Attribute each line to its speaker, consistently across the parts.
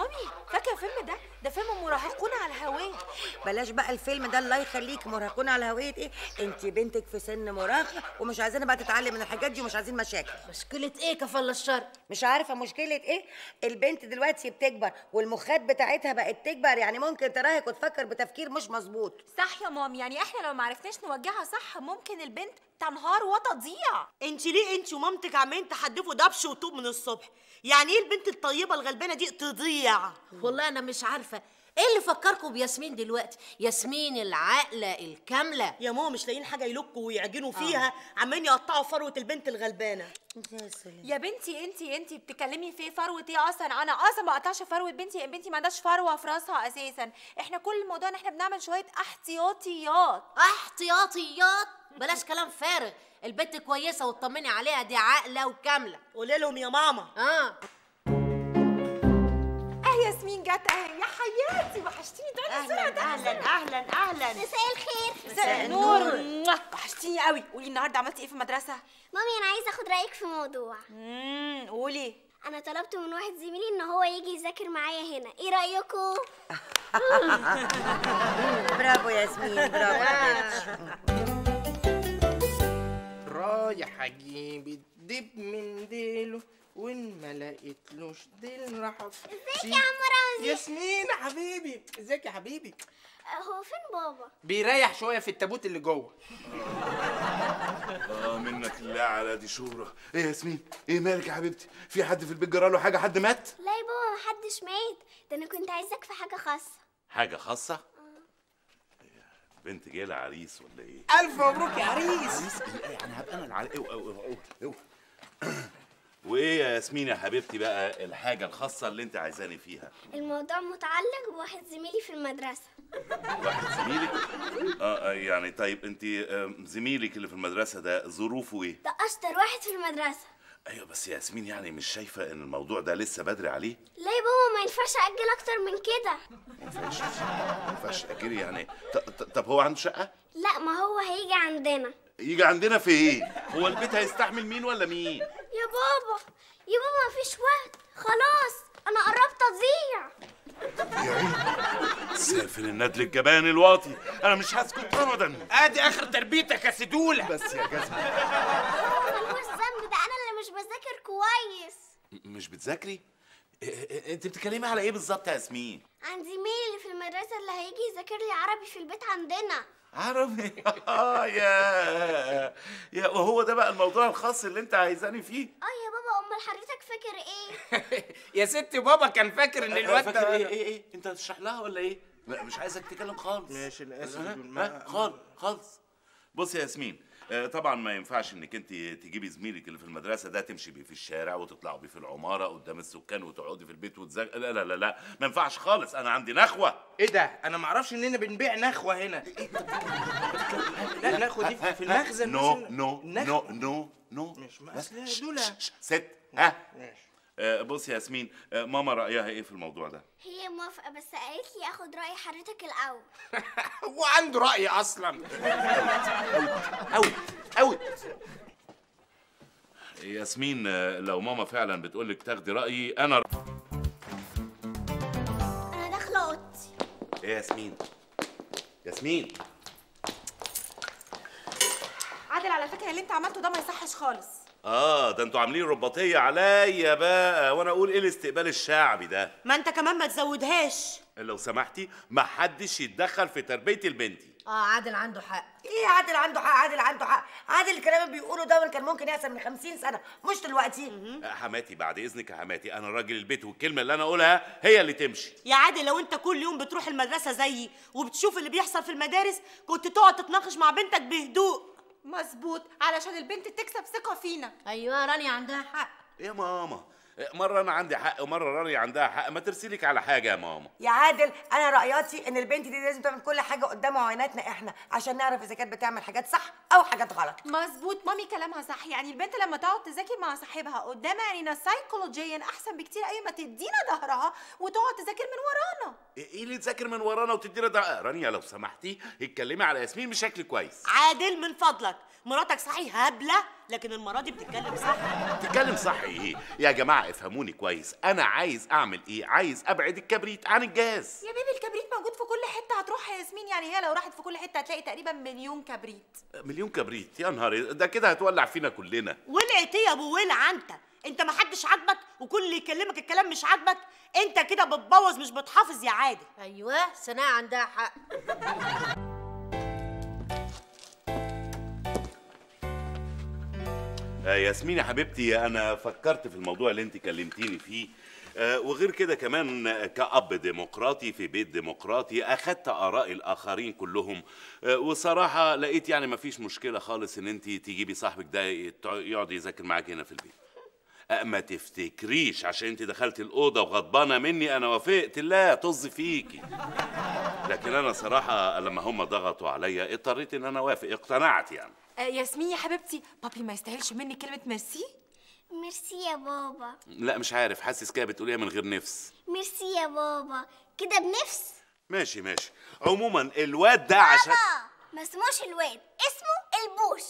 Speaker 1: مامي فاكرة الفيلم ده؟ ده فيلم مراهقون على الهواه
Speaker 2: بلاش بقى الفيلم ده الله يخليك مراهقون على هويه إيه؟ انت بنتك في سن مراهقه ومش عايزينها بقى تتعلم من الحاجات دي ومش عايزين مشاكل.
Speaker 3: مشكلة إيه كفل الشر؟
Speaker 2: مش عارفة مشكلة إيه؟ البنت دلوقتي بتكبر والمخات بتاعتها بقت تكبر يعني ممكن تراهق وتفكر بتفكير مش مظبوط.
Speaker 1: صح يا مامي يعني إحنا لو ما عرفناش نوجهها صح ممكن البنت تنهار وتضيع.
Speaker 4: انت ليه انت ومامتك عمالين تحدفوا دبش وطوب من الصبح؟ يعني إيه البنت الطيبة الغلبانة دي تضيع؟
Speaker 3: والله أنا مش عارفة. إيه اللي فكركم بياسمين دلوقتي؟ ياسمين العاقلة الكاملة.
Speaker 4: يا ماما مش لاقيين حاجة يلقوا ويعجنوا فيها عمالين يقطعوا فروة البنت الغلبانة.
Speaker 1: يا بنتي أنتي أنتي بتتكلمي في فروة إيه أصلا؟ أنا أصلا ما قطعش فروة بنتي بنتي ما عندهاش فروة في راسها أساسا. إحنا كل الموضوع إن إحنا بنعمل شوية احتياطيات.
Speaker 3: احتياطيات؟ بلاش كلام فارغ. البنت كويسة وتطمني عليها دي عاقلة وكاملة.
Speaker 4: قولي لهم يا ماما.
Speaker 3: آه.
Speaker 1: آه ياسمين جت اهي يا حياتي وحشتيني تعالي
Speaker 4: بسرعة
Speaker 1: أهلا
Speaker 4: أهلا. أهلا أهلا
Speaker 5: مساء الخير.
Speaker 1: مساء النور. وحشتيني قوي. قولي النهارده عملتي إيه في المدرسة؟
Speaker 5: مامي أنا عايزة أخد رأيك في موضوع.
Speaker 1: امم قولي.
Speaker 5: أنا طلبت من واحد زميلي إن هو يجي يذاكر معايا هنا. إيه رأيكم؟
Speaker 2: برافو ياسمين برافو. حبيبتي
Speaker 6: رايح أجيب الدب من ديله وان ما لقيتلوش ديل راح
Speaker 5: ازيك يا عم رمزي؟
Speaker 6: ياسمين يا حبيبي. ازيك يا حبيبي؟
Speaker 5: هو فين بابا؟
Speaker 6: بيريح شوية في التابوت اللي جوه.
Speaker 7: آه منك الله على دي شهرة إيه يا ياسمين؟ إيه مالك يا حبيبتي؟ في حد في البيت جرى له حاجة؟ حد مات؟
Speaker 5: لا يا بابا محدش مات. ده أنا كنت عايزاك في حاجة خاصة.
Speaker 7: حاجة خاصة؟ بنت جاية لها عريس ولا إيه؟
Speaker 6: ألف مبروك يا عريس.
Speaker 7: عريس؟ إيه يعني هبقى أنا العريس. اوعى اوعى اوعى اوعى وإيه يا ياسمين يا حبيبتي بقى الحاجة الخاصة اللي أنت عايزاني فيها؟
Speaker 5: الموضوع متعلق بواحد زميلي في المدرسة.
Speaker 7: واحد زميلك؟ آه آه، يعني طيب أنت زميلك اللي في المدرسة ده ظروفه إيه؟
Speaker 5: ده أشطر واحد في المدرسة.
Speaker 7: أيوه بس يا ياسمين يعني مش شايفة إن الموضوع ده لسه بدري عليه؟
Speaker 5: لا يا بابا؟ ما ينفعش أجل أكتر من كده.
Speaker 7: ما ينفعش ما ينفعش اجري يعني. طب هو عنده شقة؟
Speaker 5: لا ما هو هيجي عندنا.
Speaker 7: يجي عندنا في إيه؟ هو البيت هيستحمل مين ولا مين؟
Speaker 5: يا بابا يا بابا مفيش وقت. خلاص أنا قربت أضيع.
Speaker 7: يا عيني. سافل الندل الجبان الواطي. أنا مش هسكت ابدا.
Speaker 6: أدي آخر تربيتك يا سدوله
Speaker 7: بس يا جزمة
Speaker 5: ملوش ذنب ده أنا اللي مش بذاكر كويس.
Speaker 7: مش بتذاكري؟ انت بتتكلمي على إيه بالظبط يا ياسمين؟
Speaker 5: عن زميلي اللي في المدرسة اللي هيجي يذاكر لي عربي في البيت عندنا؟
Speaker 7: عربي؟ آه يا يا وهو ده بقى الموضوع الخاص اللي انت عايزاني فيه؟
Speaker 5: آه يا بابا أمال حضرتك فاكر إيه؟
Speaker 6: يا ست بابا كان فاكر إن الواد ده
Speaker 7: إيه إيه إيه؟ انت هتشرح لها ولا إيه؟ لا مش عايزك تتكلم خالص.
Speaker 6: ماشي،
Speaker 7: ها؟
Speaker 6: بدون ما-
Speaker 7: ها؟ خالص خالص. بص يا ياسمين طبعا ما ينفعش إنك أنت تجيبي زميلك اللي في المدرسة ده تمشي بيه في الشارع وتطلعوا بيه في العمارة قدام السكان وتقعدي في البيت وتذاكري لا لا لا لا ما ينفعش خالص. أنا عندي نخوة.
Speaker 6: إيه ده؟ أنا ما أعرفش إننا بنبيع نخوة هنا. لا نخوه دي في المخزن
Speaker 7: no.
Speaker 6: no.
Speaker 7: no no no
Speaker 6: مش
Speaker 7: ش- ست ها؟
Speaker 6: ماشي.
Speaker 7: آه، بص يا ياسمين آه، ماما رأيها إيه في الموضوع ده؟
Speaker 5: هي موافقة بس قالت لي آخد رأي حضرتك الأول.
Speaker 6: هو عنده رأي أصلا. أوت أوت
Speaker 7: ياسمين آه، لو ماما فعلا بتقول لك تاخدي رأيي أنا
Speaker 5: أنا داخلة أوضتي.
Speaker 7: إيه يا ياسمين؟ ياسمين.
Speaker 1: عادل على فكرة اللي أنت عملته ده ما يصحش خالص.
Speaker 7: آه ده أنتوا عاملين رباطية عليا بقى وأنا أقول إيه الاستقبال الشعبي ده؟
Speaker 4: ما أنت كمان ما تزودهاش.
Speaker 7: لو سمحتي ما حدش يتدخل في تربية البنتي
Speaker 3: آه عادل عنده حق.
Speaker 2: إيه عادل عنده حق؟ عادل عنده حق. عادل الكلام اللي بيقوله ده كان ممكن يحصل من 50 سنة مش دلوقتي.
Speaker 7: آه، حماتي بعد إذنك يا حماتي أنا راجل البيت والكلمة اللي أنا أقولها هي اللي تمشي.
Speaker 4: يا عادل لو أنت كل يوم بتروح المدرسة زيي وبتشوف اللي بيحصل في المدارس كنت تقعد تتناقش مع بنتك بهدوء.
Speaker 1: مظبوط علشان البنت تكسب ثقة فينا.
Speaker 3: أيوه رانيا عندها حق.
Speaker 7: يا ماما؟ مرة أنا عندي حق ومرة رانيا عندها حق. ما ترسلك على حاجة يا ماما.
Speaker 2: يا عادل أنا رأياتي إن البنت دي لازم تعمل كل حاجة قدام عيناتنا إحنا عشان نعرف إذا كانت بتعمل حاجات صح أو حاجات غلط.
Speaker 1: مظبوط. مامي كلامها صح. يعني البنت لما تقعد تذاكر مع صاحبها قدام عينينا سايكولوجيا أحسن بكتير قوي ما تدينا ظهرها وتقعد تذاكر من ورانا.
Speaker 7: إيه اللي تذاكر من ورانا وتدينا ده رانيا لو سمحتي اتكلمي على ياسمين بشكل كويس.
Speaker 4: عادل من فضلك. مراتك صحيح هبلة؟ لكن المرة دي بتتكلم صح.
Speaker 7: تتكلم صح إيه يا جماعة افهموني كويس. أنا عايز أعمل إيه؟ عايز أبعد الكبريت عن الجاز.
Speaker 1: يا بيبي الكبريت موجود في كل حتة. هتروح يا ياسمين؟ يعني هي لو راحت في كل حتة هتلاقي تقريبا مليون كبريت.
Speaker 7: مليون كبريت؟ يا نهار ده كده هتولع فينا كلنا.
Speaker 4: ولعت إيه يا أبو ولع أنت. أنت ما حدش عاجبك وكل اللي يكلمك الكلام مش عاجبك. أنت كده بتبوظ مش بتحافظ يا عادل.
Speaker 3: أيوه سناء عندها حق.
Speaker 7: ياسمين يا حبيبتي أنا فكرت في الموضوع اللي أنت كلمتيني فيه. آه وغير كده كمان آه، كأب ديمقراطي في بيت ديمقراطي أخدت آراء الآخرين كلهم. آه، وصراحة لقيت يعني مفيش مشكلة خالص إن أنت تجيبي صاحبك ده يقعد يذاكر معاك هنا في البيت. آه، ما تفتكريش عشان انت دخلت الأوضة وغضبانة مني أنا وافقت لا طز فيكي. لكن أنا صراحة لما هم ضغطوا عليا اضطريت إن أنا أوافق. اقتنعت يعني.
Speaker 1: آه ياسمين يا حبيبتي بابي ما يستاهلش مني كلمة ميرسي؟
Speaker 5: ميرسي يا بابا.
Speaker 7: لا مش عارف حاسس كده بتقوليها من غير نفس.
Speaker 5: ميرسي يا بابا. كده بنفس؟
Speaker 7: ماشي ماشي. عموما الواد ده عشان
Speaker 5: بابا ما اسموش الواد اسمه البوش.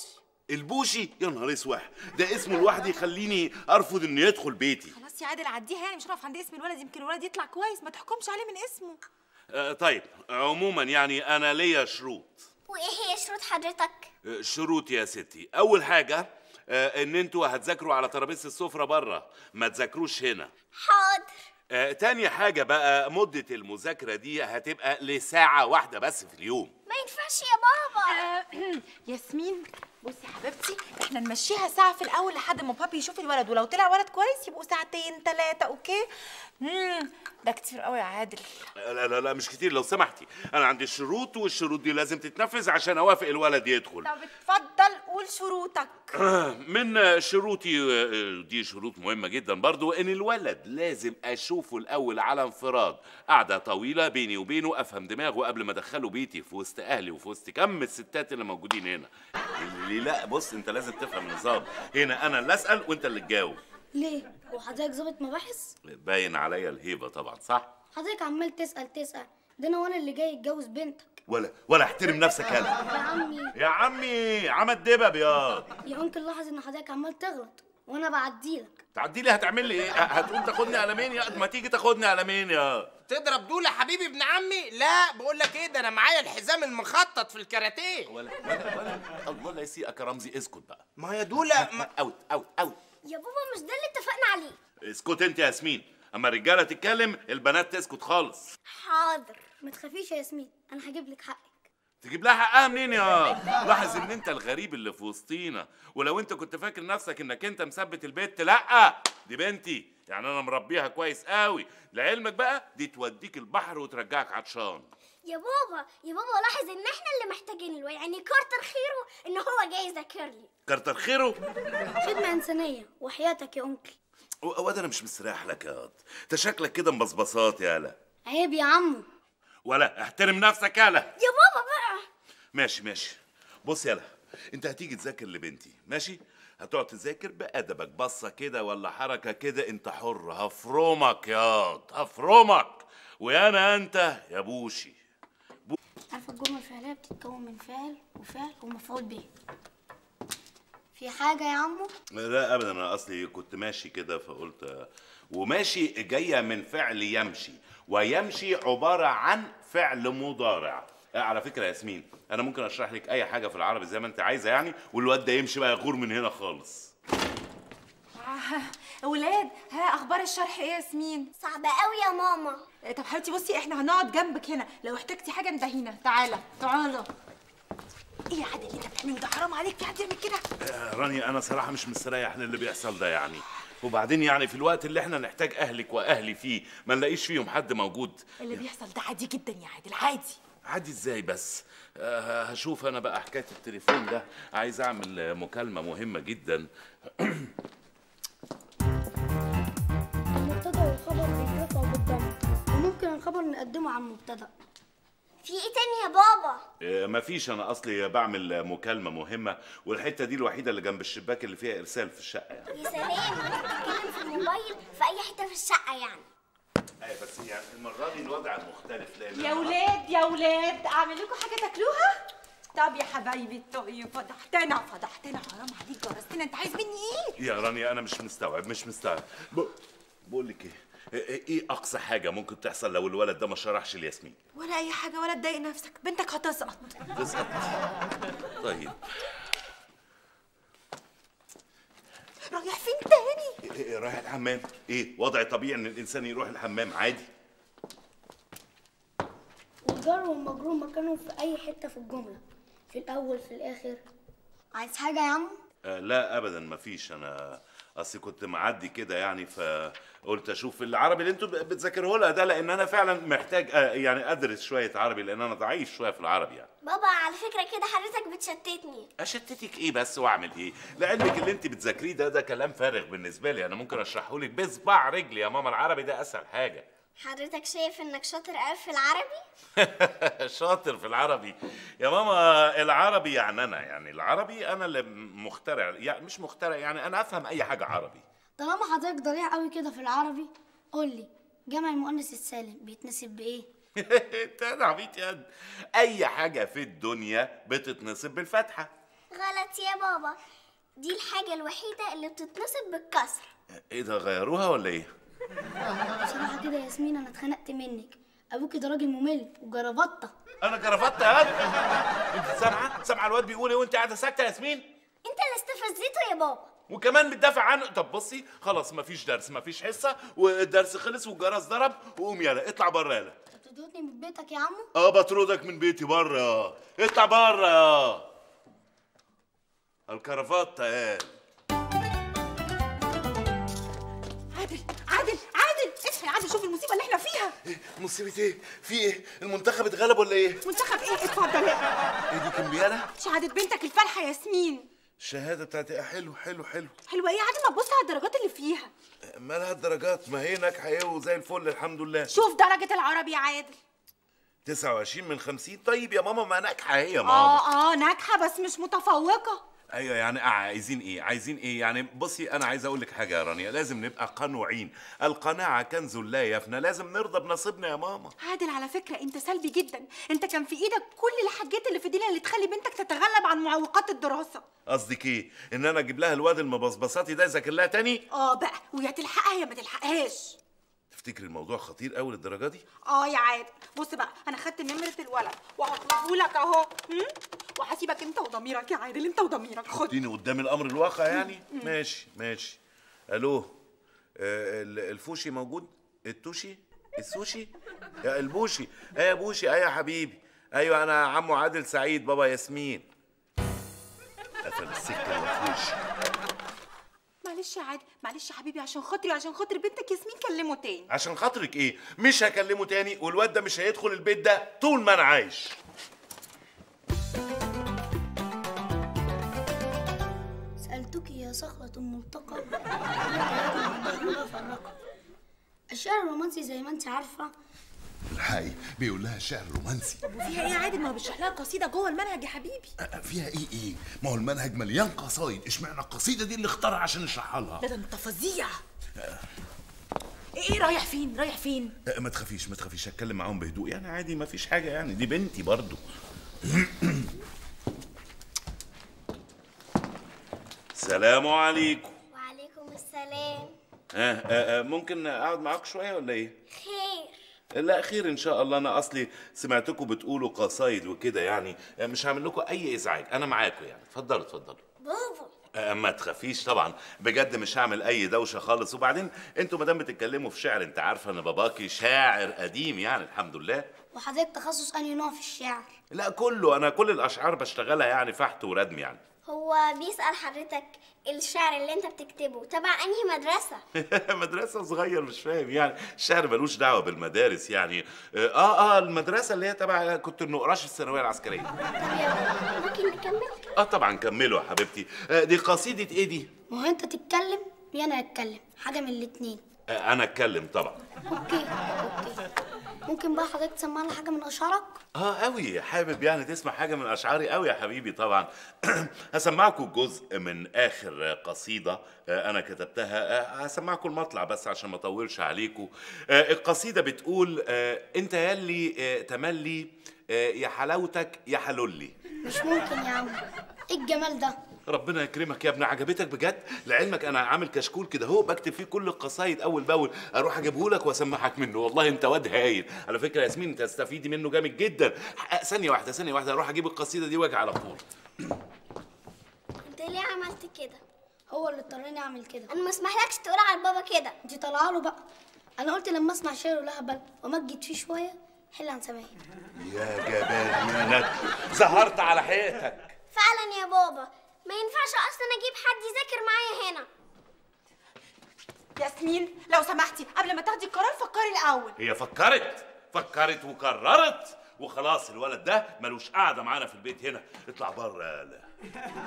Speaker 7: البوشي. يا نهار اسود ده اسمه لوحده يخليني ارفض انه يدخل بيتي.
Speaker 1: خلاص يا عادل عديها يعني مش هنقف عند اسم الولد يمكن الولد يطلع كويس ما تحكمش عليه من اسمه.
Speaker 7: آه طيب عموما يعني أنا ليا شروط.
Speaker 5: وإيه هي شروط حضرتك؟
Speaker 7: آه شروط يا ستي. أول حاجة آه إن أنتوا هتذاكروا على ترابيزة السفرة بره ما تذاكروش هنا.
Speaker 5: حاضر.
Speaker 7: آه تاني حاجة بقى مدة المذاكرة دي هتبقى لساعة واحدة بس في اليوم.
Speaker 5: ما ينفعش يا بابا.
Speaker 1: آه ياسمين بصي يا حبيبتي إحنا نمشيها ساعة في الأول لحد ما بابي يشوف الولد ولو طلع ولد كويس يبقوا ساعتين ثلاثة أوكي؟ امم ده كتير قوي يا عادل.
Speaker 7: لا لا لا مش كتير لو سمحتي. أنا عندي الشروط والشروط دي لازم تتنفذ عشان أوافق الولد يدخل.
Speaker 1: طب اتفضل قول شروطك.
Speaker 7: من شروطي دي شروط مهمة جدا برضو إن الولد لازم أشوفه الأول على انفراد. قعدة طويلة بيني وبينه أفهم دماغه قبل ما أدخله بيتي في وسط أهلي وفي وسط كم الستات اللي موجودين هنا. اللي لا بص انت لازم تفهم النظام. هنا أنا اللي اسأل وانت اللي تجاوب.
Speaker 8: ليه؟ هو حضرتك ظابط مباحث؟
Speaker 7: باين عليا الهيبة طبعا صح؟
Speaker 8: حضرتك عمال تسأل تسأل. ده أنا وأنا اللي جاي اتجوز بنتك.
Speaker 7: ولا ولا احترم نفسك يلا
Speaker 8: يا عمي.
Speaker 7: يا عمي عمل دبب يا.
Speaker 8: يا انكل لاحظ ان حضرتك عمال تغلط وأنا بعديلك
Speaker 7: تعدي لي؟ هتعمل لي إيه؟ هتقوم تاخدني على مين يا؟ ما تيجي تاخدني على مين يا؟
Speaker 6: تضرب دول يا حبيبي ابن عمي؟ لا بقول لك إيه ده أنا معايا الحزام المخطط في الكاراتيه.
Speaker 7: ولا ولا ولا الله لا يسيئك يا رمزي اسكت بقى.
Speaker 6: ما يا دولة ما...
Speaker 7: أوت أوت أوت.
Speaker 5: يا بابا مش ده اللي اتفقنا عليه؟
Speaker 7: اسكت انت يا ياسمين. اما الرجالة تتكلم البنات تسكت خالص.
Speaker 5: حاضر.
Speaker 8: ما تخافيش يا ياسمين أنا هجيب لك حقك
Speaker 7: تجيب لها حقها منين يا لاحظ إن أنت الغريب اللي في وسطينا؟ ولو أنت كنت فاكر نفسك إنك أنت مثبت البيت لأ. دي بنتي. يعني أنا مربيها كويس قوي لعلمك بقى دي توديك البحر وترجعك عطشان
Speaker 5: يا بابا يا بابا لاحظ إن إحنا اللي محتاجين الواد. يعني كتر خيره إن هو جاي يذاكر لي.
Speaker 7: كتر خيره؟
Speaker 8: خدمة إنسانية وحياتك يا أنكل.
Speaker 7: واد أنا مش مستريح لك يا أنت شكلك كده مبصبصات يالا
Speaker 8: عيب يا عمو.
Speaker 7: ولا احترم نفسك يالا
Speaker 5: يا بابا بقى.
Speaker 7: ماشي ماشي. بص يلا انت هتيجي تذاكر لبنتي ماشي؟ هتقعد تذاكر بأدبك بصة كده ولا حركة كده انت حر. هفرمك ياض هفرمك. ويانا انت يا بوشي.
Speaker 8: عارفة الجملة الفعلية بتتكون من فعل وفعل ومفعول به. في حاجة يا عمو؟
Speaker 7: لا ابدا أنا أصلي كنت ماشي كده فقلت وماشي جاية من فعل يمشي ويمشي عبارة عن فعل مضارع. آه، على فكرة يا ياسمين أنا ممكن أشرح لك أي حاجة في العربي زي ما أنت عايزة يعني والواد ده يمشي بقى يغور من هنا خالص.
Speaker 1: آه، ولاد ها أخبار الشرح إيه يا ياسمين؟
Speaker 5: صعبة قوي يا ماما.
Speaker 1: آه، طب حبيبتي بصي إحنا هنقعد جنبك هنا. لو احتجتي حاجة ندهينا تعالى تعالى إيه يا عادل اللي أنت بتعمله ده؟ حرام عليك في حد يعمل كده؟
Speaker 7: آه، رانيا أنا صراحة مش مستريح للي بيحصل ده يعني. وبعدين يعني في الوقت اللي إحنا نحتاج أهلك وأهلي فيه ما نلاقيش فيهم حد موجود.
Speaker 1: اللي بيحصل ده عادي جدا يا عادل عادي.
Speaker 7: عادي إزاي بس؟ آه، هشوف أنا بقى حكاية التليفون ده. عايز أعمل مكالمة مهمة جدا.
Speaker 8: المبتدأ والخبر بيترفعوا بالضم وممكن الخبر نقدمه على المبتدأ
Speaker 5: في إيه تاني يا بابا؟
Speaker 7: آه، مفيش. أنا أصلي بعمل مكالمة مهمة والحتة دي الوحيدة اللي جنب الشباك اللي فيها إرسال في الشقة يعني.
Speaker 5: يا سلام بتتكلم في الموبايل في أي حتة في الشقة يعني.
Speaker 7: أيوه بس يعني المرة دي الوضع مختلف لأن
Speaker 1: يا ولاد يا ولاد أعمل لكم حاجة تاكلوها؟ طب يا حبايبي الطيب فضحتنا فضحتنا حرام عليك جرستنا أنت عايز مني إيه؟
Speaker 7: يا رانيا أنا مش مستوعب مش مستوعب. بقول لك إيه؟ إيه إيه اقصى حاجة ممكن تحصل لو الولد ده ما شرحش الياسمين؟
Speaker 1: ولا أي حاجة ولا تضايق نفسك. بنتك هتسقط
Speaker 7: تسقط طيب.
Speaker 1: رايح فين تاني؟
Speaker 7: إيه إيه رايح الحمام. إيه وضع طبيعي إن الإنسان يروح الحمام عادي.
Speaker 8: والجر والمجرور مكانهم في أي حتة في الجملة. في الأول في الآخر. عايز حاجة يا عم؟
Speaker 7: آه لا ابدا ما فيش أنا أصل كنت معدي كده يعني فقلت أشوف العربي اللي أنتوا بتذاكروه لها ده لأن أنا فعلا محتاج آه يعني أدرس شوية عربي لأن أنا ضعيف شوية في العربي يعني.
Speaker 5: بابا على فكرة كده حضرتك بتشتتني.
Speaker 7: أشتتك إيه بس وأعمل إيه؟ لعلمك اللي أنت بتذاكريه ده ده كلام فارغ بالنسبة لي. أنا ممكن اشرحه لك بصباع رجلي يا ماما العربي ده أسهل حاجة.
Speaker 5: حضرتك شايف إنك شاطر قوي في العربي؟
Speaker 7: شاطر في العربي. يا ماما العربي يعني أنا يعني العربي أنا اللي مخترع يعني مش مخترع يعني أنا أفهم أي حاجة عربي.
Speaker 8: طالما حضرتك ضريع قوي كده في العربي قول لي جمع المؤنث السالم بيتنسب بإيه؟
Speaker 7: انت أنا عبيط يا. أي حاجة في الدنيا بتتنصب بالفتحة.
Speaker 5: غلط يا بابا. دي الحاجة الوحيدة اللي بتتنصب بالكسر.
Speaker 7: إيه ده غيروها ولا إيه؟
Speaker 8: بصراحة كده يا ياسمين أنا اتخنقت منك. أبوكي ده راجل ممل وجربطة
Speaker 7: أنا جرفت يا. أنت سامعة؟ سامعة الواد بيقول إيه وأنت قاعدة ساكتة يا ياسمين؟
Speaker 5: أنت اللي استفزيته يا بابا.
Speaker 7: وكمان بتدافع عنه. طب بصي خلاص مفيش درس مفيش حصة والدرس خلص والجرس ضرب وقوم يلا اطلع بره يلا.
Speaker 8: بتطردني من بيتك يا عمو؟
Speaker 7: آه بطردك من بيتي بره. اطلع بره. الكرافته قال
Speaker 1: شوف المصيبة اللي إحنا فيها.
Speaker 7: مصيبة إيه؟ في إيه؟ المنتخب اتغلب ولا إيه؟
Speaker 1: منتخب إيه؟ اتفضل.
Speaker 7: إيه دي كمبياله
Speaker 1: شهادة بنتك الفالحه ياسمين.
Speaker 7: الشهادة بتاعتي آه، حلو حلو حلو.
Speaker 1: حلوة إيه؟ يا عادل ما تبص على الدرجات اللي فيها.
Speaker 7: مالها الدرجات؟ ما هي ناجحة إيه وزي الفل الحمد لله.
Speaker 1: شوف درجة العربي يا عادل.
Speaker 7: 29 من 50 طيب يا ماما ما ناجحة هي يا ماما.
Speaker 1: آه آه ناجحة بس مش متفوقة.
Speaker 7: أيوه يعني آه عايزين إيه؟ عايزين إيه؟ يعني بصي أنا عايز أقول لك حاجة يا رانيا لازم نبقى قنوعين. القناعة كنز لا يفنى لازم نرضى بنصيبنا يا ماما.
Speaker 1: عادل على فكرة أنت سلبي جدا. أنت كان في إيدك كل الحاجات اللي في الدنيا اللي تخلي بنتك تتغلب عن معوقات الدراسة.
Speaker 7: قصدك إيه؟ إن أنا أجيب لها الواد المبصبصاتي ده يذاكر لها تاني؟
Speaker 1: آه بقى ويا تلحقها يا ما تلحقهاش.
Speaker 7: تفتكري الموضوع خطير قوي للدرجة دي؟
Speaker 1: آه يا عادل. بص بقى أنا خدت نمره الولد وهطلبه لك اهو؟ وهسيبك أنت وضميرك يا عادل أنت وضميرك. خد.
Speaker 7: اديني قدام الأمر الواقع يعني؟ ماشي ماشي. ألو آه ال- الفوشي موجود؟ التوشي؟ السوشي؟ يا البوشي. إيه يا بوشي؟ إيه يا حبيبي؟ أيوه أنا عمو عادل سعيد بابا ياسمين. قفل السكة الوفوش
Speaker 1: معلش يا عادل معلش يا حبيبي عشان خاطري عشان خاطر بنتك ياسمين كلمه تاني.
Speaker 7: عشان خاطرك إيه؟ مش هكلمه تاني والواد ده مش هيدخل البيت ده طول ما أنا عايش.
Speaker 8: سألتك يا صخرة ملتقى الشعر الرومانسي زي ما انت عارفة
Speaker 9: الحقي بيقول لها شعر رومانسي.
Speaker 1: وفيها إيه يا عادل؟ ما هو بيشرح لها قصيدة جوه المنهج يا حبيبي.
Speaker 9: أ- فيها إيه إيه؟ ما هو المنهج مليان قصايد. اشمعنى القصيدة دي اللي اختارها عشان يشرحها لها؟
Speaker 1: لا ده انت فظيع. إيه رايح فين؟ رايح فين؟
Speaker 7: أه، ما تخافيش ما تخافيش. هتكلم معاهم بهدوء. يعني عادي ما فيش حاجة يعني. دي بنتي برضو. سلام عليكم.
Speaker 5: وعليكم السلام.
Speaker 7: ها آه آه ممكن أقعد معاك شوية ولا إيه؟
Speaker 5: خير.
Speaker 7: لا خير إن شاء الله. أنا أصلي سمعتكم بتقولوا قصايد وكده يعني مش هعمل لكم أي إزعاج. أنا معاكم يعني. اتفضلوا اتفضلوا.
Speaker 5: بابا.
Speaker 7: آه، ما تخافيش طبعا. بجد مش هعمل أي دوشة خالص. وبعدين أنتوا ما دام بتتكلموا في شعر أنت عارفة إن باباكي شاعر قديم يعني الحمد لله.
Speaker 8: وحضرتك تخصص أنهي نوع في الشعر؟
Speaker 7: لا كله. أنا كل الأشعار بشتغلها يعني فحت وردم يعني.
Speaker 5: هو بيسأل حضرتك الشعر اللي انت بتكتبه تبع انهي مدرسة؟
Speaker 7: مدرسة صغير مش فاهم يعني الشعر ملوش دعوة بالمدارس يعني. آه آه المدرسة اللي هي تبع كنت النقراش الثانوية العسكرية.
Speaker 5: طب يا ممكن نكمل؟
Speaker 7: آه طبعا كملوا يا حبيبتي. آه دي قصيدة إيه دي؟
Speaker 8: ما هو انت تتكلم يا أنا أتكلم حاجة من الاتنين.
Speaker 7: آه أنا أتكلم طبعا.
Speaker 8: okay okay. ممكن بقى حضرتك تسمعنا حاجة من أشعارك؟
Speaker 7: آه قوي حابب يعني تسمع حاجة من أشعاري؟ قوي يا حبيبي طبعا. هسمعكم جزء من آخر قصيدة آه أنا كتبتها. آه هسمعكم المطلع بس عشان ما أطولش عليكم. آه القصيدة بتقول أنت ياللي آه تملي يا حلاوتك يا حلولي.
Speaker 8: مش ممكن يا عم. إيه الجمال ده؟
Speaker 7: ربنا يكرمك يا ابني عجبتك بجد. لعلمك أنا عامل كشكول كده أهو بكتب فيه كل القصايد أول بأول. أروح أجيبه لك وأسمعك منه. والله أنت واد هايل. على فكرة يا ياسمين أنت تستفيدي منه جامد جدا. ثانية واحدة ثانية واحدة. أروح أجيب القصيدة دي وأجي على طول.
Speaker 5: أنت ليه عملت كده؟
Speaker 8: هو اللي اضطرني أعمل كده.
Speaker 5: أنا ما أسمحلكش تقول على بابا كده.
Speaker 8: أنت طالعه له بقى. أنا قلت لما أسمع شعر ولهبل وامجد فيه شوية حل عن سماعي
Speaker 7: يا جبان يا ند ظهرت على حقيقتك
Speaker 5: فعلا يا بابا. ما ينفعش أصلا أجيب حد يذاكر معايا هنا.
Speaker 1: ياسمين لو سمحتي قبل ما تاخدي القرار فكري الأول.
Speaker 7: هي فكرت فكرت وقررت وخلاص الولد ده ملوش قاعدة معانا في البيت هنا. اطلع بره يالا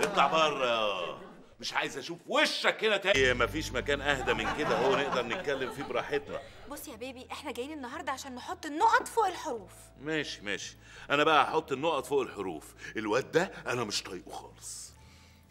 Speaker 7: اطلع بره. مش عايز أشوف وشك هنا تاني مفيش مكان أهدى من كده. هو نقدر نتكلم فيه براحتنا.
Speaker 1: بص يا بيبي إحنا جايين النهارده عشان نحط النقط فوق الحروف.
Speaker 7: ماشي ماشي. أنا بقى هحط النقط فوق الحروف. الواد ده أنا مش طايقه خالص.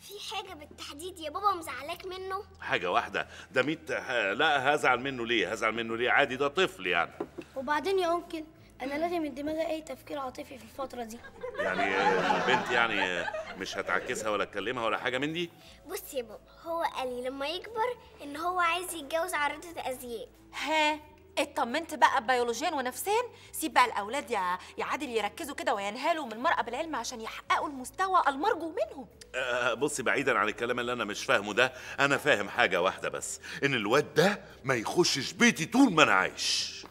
Speaker 5: في حاجة بالتحديد يا بابا مزعلاك منه؟
Speaker 7: حاجة واحدة ده ميت لا هزعل منه ليه؟ هزعل منه ليه؟ عادي ده طفل يعني.
Speaker 8: وبعدين يا أنكل أنا لاغي من دماغي أي تفكير عاطفي في الفترة دي.
Speaker 7: يعني البنت يعني مش هتعكسها ولا تكلمها ولا حاجة من دي؟
Speaker 5: بص يا بابا هو قال لي لما يكبر إن هو عايز يتجوز عارضة أزياء.
Speaker 1: ها؟ اطمنت بقى بيولوجيا ونفسيا. سيب بقى الأولاد يا يا عادل يركزوا كده وينهالوا من المرأة بالعلم عشان يحققوا المستوى المرجو منهم.
Speaker 7: آه، بصي بعيدا عن الكلام اللي أنا مش فاهمه ده أنا فاهم حاجة واحدة بس إن الواد ده ما يخشش بيتي طول ما أنا عايش.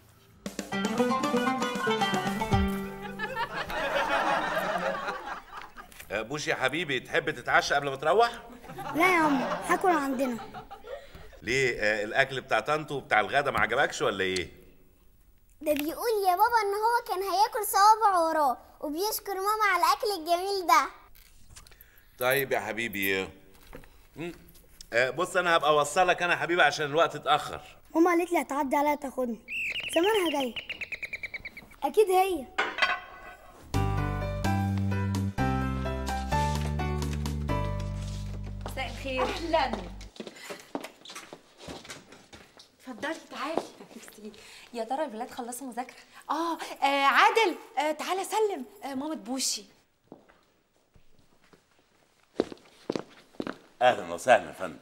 Speaker 7: آه، بوش يا حبيبي تحب تتعشى قبل ما تروح؟
Speaker 8: لا يا عم هاكل عندنا.
Speaker 7: ليه آه، الأكل بتاع طنط وبتاع الغدا ما عجبكش ولا إيه؟
Speaker 5: ده بيقول يا بابا إن هو كان هياكل صوابع وراه وبيشكر ماما على الأكل الجميل ده.
Speaker 7: طيب يا حبيبي مم. آه، بص أنا هبقى أوصلك أنا يا حبيبي عشان الوقت اتأخر.
Speaker 8: ماما قالت لي هتعدي عليا تاخدني. زمانها جاية. أكيد هي.
Speaker 1: مساء الخير. أهلا. اتفضلي تعالي. ميرسي. يا ترى الولاد خلصوا مذاكرة؟ آه, آه عادل آه تعالى سلم. آه مامة بوشي
Speaker 7: أهلا وسهلا يا فندم.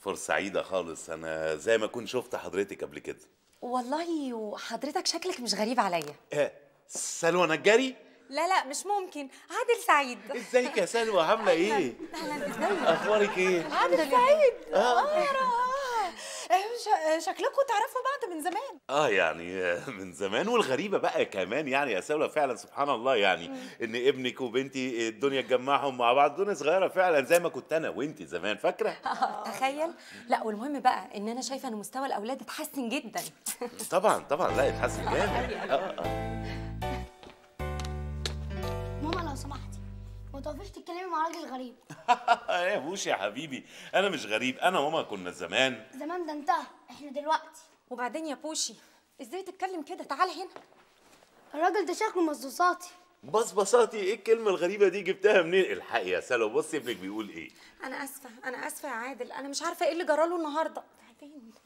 Speaker 7: فرصة سعيده خالص. أنا زي ما كنت شفت حضرتك قبل كده.
Speaker 10: والله وحضرتك شكلك مش غريب عليا.
Speaker 7: آه، سلوى نجاري؟
Speaker 10: لا لا مش ممكن. عادل سعيد.
Speaker 7: إزيك يا سلوى؟ عاملة إيه؟
Speaker 10: أهلا. إزيك؟
Speaker 7: أخبارك إيه؟
Speaker 10: عادل سعيد.
Speaker 1: آه يا رائع آه، ش- شكلكم تعرفوا بعض من زمان.
Speaker 7: آه يعني آه، من زمان والغريبة بقى كمان يعني يا سلوى فعلا سبحان الله يعني إن ابنك وبنتي الدنيا تجمعهم مع بعض دنيا صغيرة فعلا زي ما كنت أنا وأنتي زمان فاكرة؟
Speaker 10: تخيل. لا والمهم بقى إن أنا شايفة إن مستوى الأولاد اتحسن جدا.
Speaker 7: طبعا طبعا لا يتحسن جامد.
Speaker 8: آه آه. ما تقفيش تتكلمي مع راجل غريب.
Speaker 7: يا بوش يا حبيبي؟ أنا مش غريب أنا وماما كنا زمان.
Speaker 8: زمان ده انتهى إحنا دلوقتي.
Speaker 10: وبعدين يا بوشي إزاي تتكلم كده؟ تعال هنا.
Speaker 8: الراجل ده شكله مصاصاتي
Speaker 7: بصبصاتي إيه الكلمة الغريبة دي؟ جبتها منين؟ الحقي يا سلوى بصي ابنك بيقول إيه.
Speaker 10: أنا آسفة أنا آسفة يا عادل أنا مش عارفة إيه اللي جراله النهارده.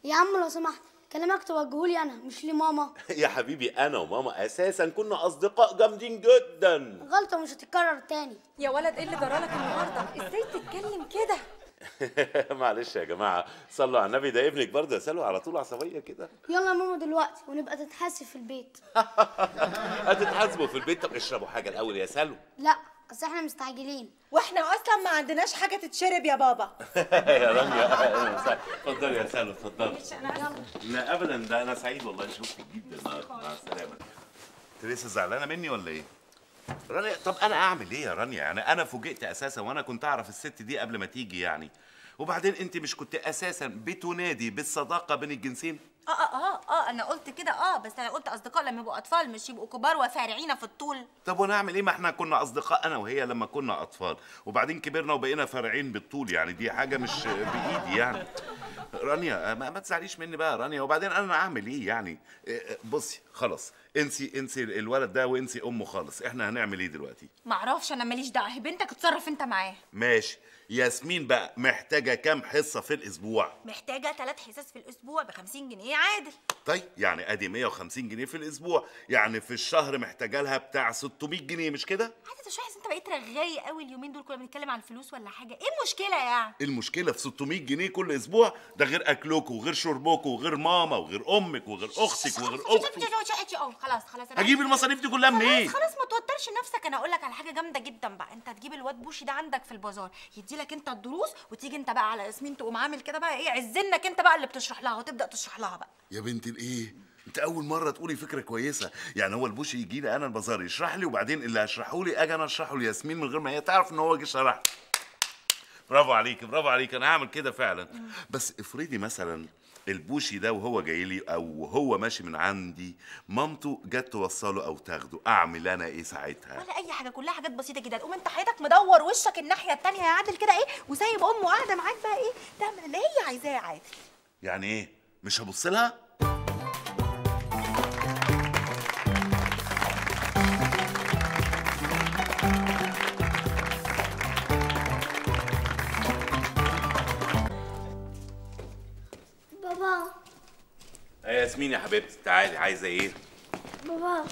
Speaker 8: يا عم لو سمحت كلامك توجهولي أنا مش لماما.
Speaker 7: يا حبيبي أنا وماما أساسا كنا أصدقاء جامدين جدا.
Speaker 8: غلطة مش هتتكرر تاني.
Speaker 10: يا ولد إيه اللي جرالك النهارده؟ إزاي تتكلم كده؟
Speaker 7: معلش يا جماعة صلوا على النبي. ده ابنك برضه يا سلوى على طول عصبية كده.
Speaker 8: يلا يا ماما دلوقتي ونبقى تتحاسب في البيت.
Speaker 7: هتتحاسبوا في البيت؟ طب اشربوا حاجة الأول يا سلوى.
Speaker 8: لا. أصل إحنا مستعجلين.
Speaker 11: وإحنا أصلا ما عندناش حاجة تتشرب يا بابا.
Speaker 7: يا رانيا. اتفضلي يا سلوى اتفضلي. لا ابدا ده أنا سعيد والله شفتك جدا. مع السلامة. انت لسه زعلانة مني ولا إيه؟ رانيا طب أنا أعمل إيه يا رانيا؟ يعني أنا فوجئت أساسا وأنا كنت أعرف الست دي قبل ما تيجي يعني. وبعدين انت مش كنت أساسا بتنادي بالصداقة بين الجنسين؟
Speaker 1: آه آه آه آه أنا قلت كده آه بس أنا قلت أصدقاء لما يبقوا أطفال مش يبقوا كبار وفارعين في الطول.
Speaker 7: طب وأنا اعمل إيه؟ ما إحنا كنا أصدقاء أنا وهي لما كنا أطفال وبعدين كبرنا وبقينا فارعين بالطول يعني دي حاجة مش بإيدي يعني. رانيا ما, ما تزعليش مني بقى رانيا. وبعدين أنا أعمل إيه يعني؟ إيه، بصي خلاص انسي انسي الولد ده وانسي أمه خالص. إحنا هنعمل إيه دلوقتي؟
Speaker 1: معرفش أنا ماليش دعوة. بنتك اتصرف أنت معاه.
Speaker 7: ماشي. ياسمين بقى محتاجة كام حصة في الأسبوع؟
Speaker 1: محتاجة ثلاث حصص في الأسبوع ب 50 جنيه عادل.
Speaker 7: طيب يعني أدي 150 جنيه في الأسبوع. يعني في الشهر محتاجة لها بتاع 600 جنيه مش كده؟
Speaker 1: عادل شوحس انت بقيت رغاي قوي اليومين دول كنا بنتكلم عن الفلوس ولا حاجة. إيه المشكلة يعني؟
Speaker 7: المشكلة في 600 جنيه كل أسبوع؟ ده غير اكلكم وغير شربكم وغير ماما وغير أمك وغير أختك وغير أختك
Speaker 1: آه خلاص خلاص
Speaker 7: هجيب. المصاريف دي كلها منين؟
Speaker 1: خلاص خلاص ما توترش نفسك. أنا أقول لك على حاجة جامدة جدا بقى. أنت هتجيب الواد بوشي ده عندك في البازار يدي لك انت الدروس وتيجي انت بقى على ياسمين تقوم عامل كده بقى إيه عزنك انت بقى اللي بتشرح لها وتبدأ تشرح لها بقى.
Speaker 7: يا بنت الإيه؟ انت أول مرة تقولي فكرة كويسة. يعني هو البوشي يجي لي أنا البازار يشرح لي وبعدين اللي هشرحه لي أجي أنا أشرحه لياسمين من غير ما هي تعرف إن هو جه شرح. برافو عليك برافو عليك أنا هعمل كده فعلا. بس افرضي مثلا البوشي ده وهو جاي لي أو هو ماشي من عندي مامته جت توصله أو تاخده أعمل أنا إيه ساعتها؟
Speaker 1: ولا أي حاجة كلها حاجات بسيطة جدا تقوم أنت حياتك مدور وشك الناحية التانية يا عادل كده إيه وسايب أمه قاعدة معاك بقى إيه تعمل اللي هي عايزاه يا عادل
Speaker 7: يعني إيه؟ مش هبص لها؟ ياسمين يا حبيبتي تعالي عايزة إيه
Speaker 5: بابا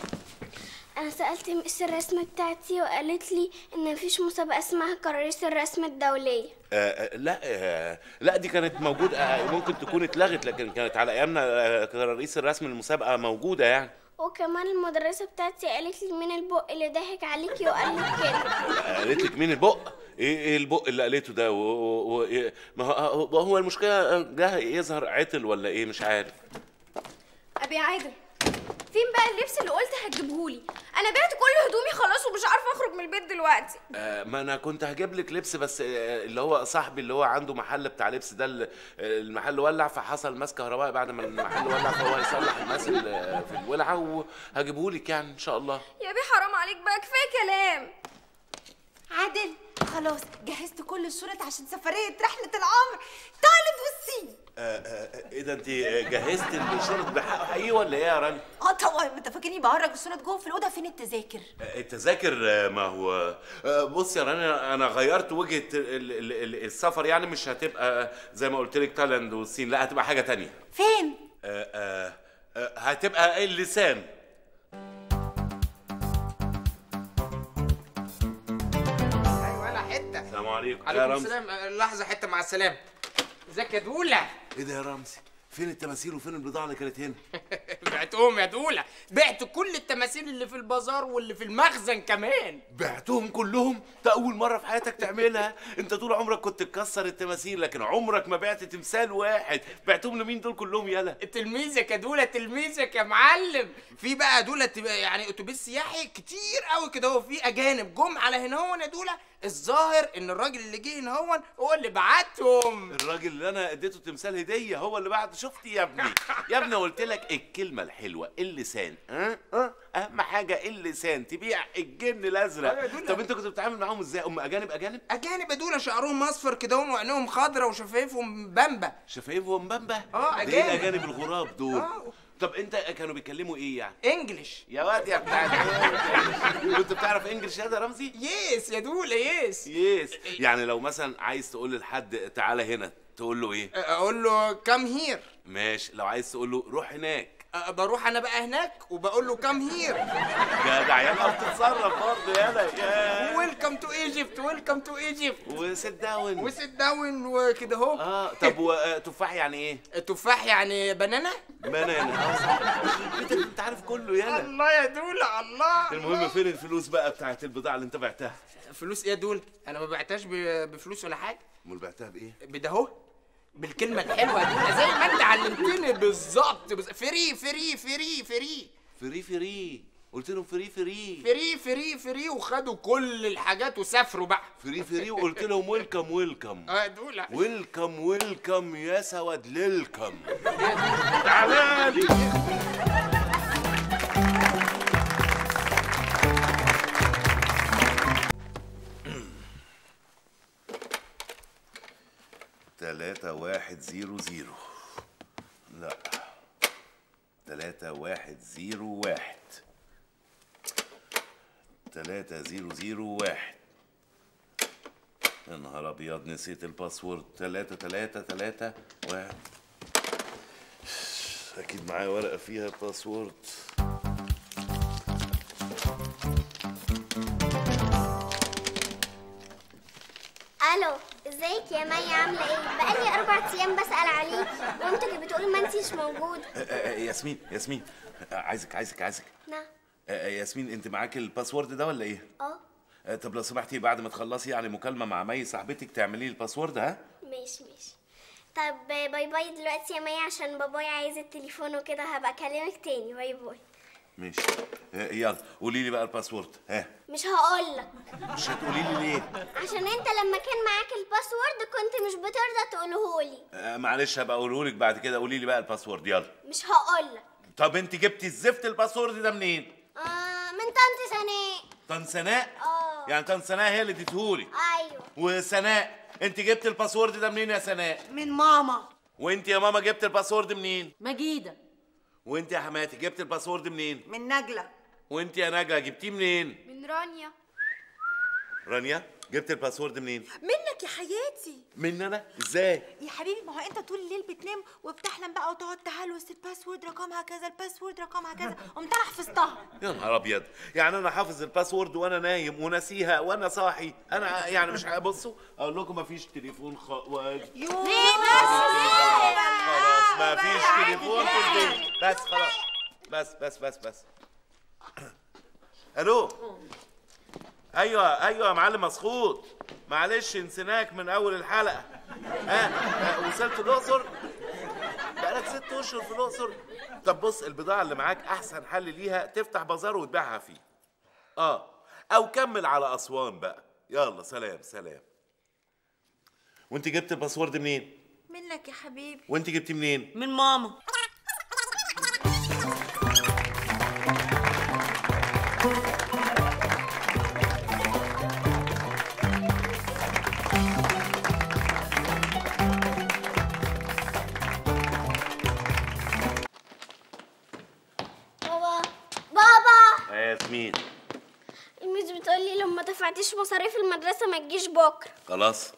Speaker 5: أنا سألت مس الرسم بتاعتي وقالت لي إن مفيش مسابقة اسمها كراريس الرسم الدولية
Speaker 7: آه آه، لا آه لا دي كانت موجودة آه ممكن تكون اتلغت لكن كانت على أيامنا آه كرئيس الرسم المسابقة موجودة يعني
Speaker 5: وكمان المدرسة بتاعتي قالت لي مين البق اللي ضحك عليكي وقال لك كده
Speaker 7: قالت لك مين البق؟ إيه إيه البق اللي قالته ده؟ و... و... إيه؟ ما هو هو المشكلة ده يظهر عطل ولا إيه مش عارف
Speaker 12: أبي عادل فين بقى اللبس اللي قلت هتجيبهولي؟ أنا بعت كل هدومي خلاص ومش عارفة أخرج من البيت دلوقتي.
Speaker 7: آه ما أنا كنت هجيب لك لبس بس آه اللي هو صاحبي اللي هو عنده محل بتاع لبس ده ال- المحل ولع فحصل ماس كهربائي بعد ما المحل ولع فهو هيصلح الماس اللي في الولعة وهجيبه لك يعني إن شاء الله.
Speaker 12: يا بيه حرام عليك بقى كفاية كلام.
Speaker 1: عادل خلاص جهزت كل الشنط عشان سفرية رحلة العمر. تايلاند والصين
Speaker 7: آه، آه، إيه ده انت جهزت الشنط بحقه حقيقي ولا إيه يا رنا؟
Speaker 1: آه طبعا. انت فاكرني بهرج الشنط جوه في الأوضة. فين التذاكر؟
Speaker 7: آه، التذاكر آه، ما هو آه، بص يا رنا أنا غيرت وجهة ال- ال- ال- السفر يعني مش هتبقى زي ما قلت لك تايلاند والصين لا هتبقى حاجة تانية.
Speaker 1: فين؟
Speaker 7: آه، آه، آه، هتبقى اللسان.
Speaker 6: أيوه أنا حتة.
Speaker 7: السلام عليكم. يا
Speaker 6: عليكم السلام. لحظة حتة مع السلامة. إزيك يا دولة؟
Speaker 7: إيه ده يا رمزي؟ فين التماثيل وفين البضاعة اللي كانت هنا؟
Speaker 6: بعتهم يا دولة. بعت كل التماثيل اللي في البازار واللي في المخزن كمان.
Speaker 7: بعتهم كلهم؟ ده أول مرة في حياتك تعملها؟ أنت طول عمرك كنت تكسر التماثيل لكن عمرك ما بعت تمثال واحد. بعتهم لمين دول كلهم؟ يلا.
Speaker 6: تلميذك يا دولة تلميذك يا معلم. في بقى دولة يعني أتوبيس سياحي كتير قوي كده. هو في أجانب. جم على هنا هون يا دولة. الظاهر إن الراجل اللي جه هنا هون هو اللي بعتهم.
Speaker 7: الراجل اللي أنا اديته تمثال هدية هو اللي بعد شفتي يا ابني؟ يا ابني قلت لك الكلمة الحلوة اللسان ها ها أهم حاجة اللسان تبيع الجن
Speaker 6: أيوة
Speaker 7: الازرق
Speaker 6: دول.
Speaker 7: طب انت كنت بتتعامل معاهم إزاي؟ هم أجانب أجانب؟
Speaker 6: أجانب يا دوله شعرهم أصفر كده هون وعينيهم خضرا وشفايفهم بامبا
Speaker 7: شفايفهم بامبا
Speaker 6: آه
Speaker 7: ده إيه
Speaker 6: أجانب.
Speaker 7: الأجانب الغراب دول. طب انت كانوا بيتكلموا إيه يعني؟
Speaker 6: English
Speaker 7: يا واد يا بتاع كنت بتعرف English يا ده رمزي؟
Speaker 6: yes يا دوله yes
Speaker 7: yes يعني لو مثلا عايز تقول لحد تعالى هنا تقول له إيه؟
Speaker 6: أقول له come here
Speaker 7: ماشي. لو عايز تقول له روح هناك.
Speaker 6: بروح أنا بقى هناك وبقول له come here
Speaker 7: جدع يلا بتتصرف برضه يلا يا
Speaker 6: welcome to Egypt welcome to Egypt
Speaker 7: و sit
Speaker 6: down و sit down وكده اهو.
Speaker 7: آه طب وتفاح يعني إيه؟
Speaker 6: تفاح يعني
Speaker 7: banana؟ banana. بيتك أنت عارف كله يلا
Speaker 6: الله يا دولة الله.
Speaker 7: المهم فين الفلوس بقى بتاعت البضاعة اللي انت بعتها؟
Speaker 6: فلوس إيه يا دول أنا ما بعتهاش بفلوس ولا حاجة.
Speaker 7: أمال بعتها بإيه؟
Speaker 6: بده أهو. بالكلمة الحلوة دي. زي ما انت علمتني بالظبط. free free free free.
Speaker 7: free free. قلت لهم free free.
Speaker 6: free free free وخدوا كل الحاجات وسافروا بقى.
Speaker 7: free free وقلت لهم welcome welcome
Speaker 6: آه يا دولة
Speaker 7: welcome welcome يا سواد ليلكم تعالى. تلاتة واحد zero zero. لا. تلاتة واحد zero واحد. تلاتة zero zero واحد. يا نهار أبيض نسيت ال password. تلاتة تلاتة تلاتة واحد. أكيد معايا ورقة فيها ال
Speaker 5: password. ازيك يا مي؟ عاملة إيه؟ بقالي أربع أيام بسأل عليك وانت اللي بتقول ما انتيش موجوده
Speaker 7: آه، آه، ياسمين ياسمين. آه، عايزك عايزك عايزك.
Speaker 5: نعم.
Speaker 7: ياسمين انت معاك ال password ده ولا
Speaker 5: إيه؟
Speaker 7: أه طب لو سمحتي بعد ما تخلصي يعني مكالمة مع مي صاحبتك تعملي لي ال password ها؟
Speaker 5: ماشي ماشي. طب bye bye دلوقتي يا مي عشان بابايا عايز التليفون وكده هبقى أكلمك تاني. bye bye.
Speaker 7: ماشي. يلا قولي لي بقى ال password. ها.
Speaker 5: مش هقولك.
Speaker 7: مش هتقولي لي ليه؟
Speaker 5: عشان انت لما كان معاك ال password كنت مش بترضى تقولهولي.
Speaker 7: آه، معلش هبقى اقوله لك بعد كده. قولي لي بقى ال password. يلا.
Speaker 5: مش هقولك.
Speaker 7: طب انت جبتي الزفت ال password ده منين؟
Speaker 5: آه من طنط سناء.
Speaker 7: طنط سناء؟
Speaker 5: آه.
Speaker 7: يعني طنط سناء هي اللي اديتهولي.
Speaker 5: أيوه.
Speaker 7: وسناء انت جبت ال password ده منين يا سناء؟
Speaker 4: من ماما.
Speaker 7: وانت يا ماما جبت ال password منين؟
Speaker 3: مجيدة.
Speaker 7: وانت يا حماتي جبت ال password منين؟
Speaker 4: من نجلة
Speaker 7: وانت يا نجلة جبتيه منين؟
Speaker 12: من رانيا
Speaker 7: رانيا جبت ال password منين؟
Speaker 1: منك يا حياتي
Speaker 7: من أنا؟ إزاي؟
Speaker 1: يا حبيبي ما هو انت طول الليل بتنام وبتحلم بقى وتقعد تهلوس ال password رقمها كذا ال password رقمها كذا قمت أنا حفظتها
Speaker 7: يا نهار أبيض يعني أنا حافظ ال password وأنا نايم وناسيها وأنا صاحي أنا يعني مش هبصوا أقول لكم مفيش تليفون خ... و...
Speaker 1: ليه
Speaker 7: خلاص مفيش تليفون في البيت. بس خلاص. بس بس بس بس. ألو. أيوه أيوه يا معلم مسخوط معلش نسيناك من أول الحلقة. ها؟ ها، وصلت الأقصر؟ بقالك ست أشهر في الأقصر. طب بص البضاعة اللي معاك أحسن حل ليها تفتح بازار وتبيعها فيه. آه. أو كمل على أسوان بقى. يلا سلام سلام. وأنت جبت الباسورد منين؟
Speaker 1: منك يا حبيبي.
Speaker 7: وانت جبتيه منين؟
Speaker 4: من ماما.
Speaker 5: بابا بابا!
Speaker 7: يا ياسمين.
Speaker 5: الميس بتقولي لو ما دفعتيش مصاريف المدرسة ما تجيش بكرة.
Speaker 7: خلاص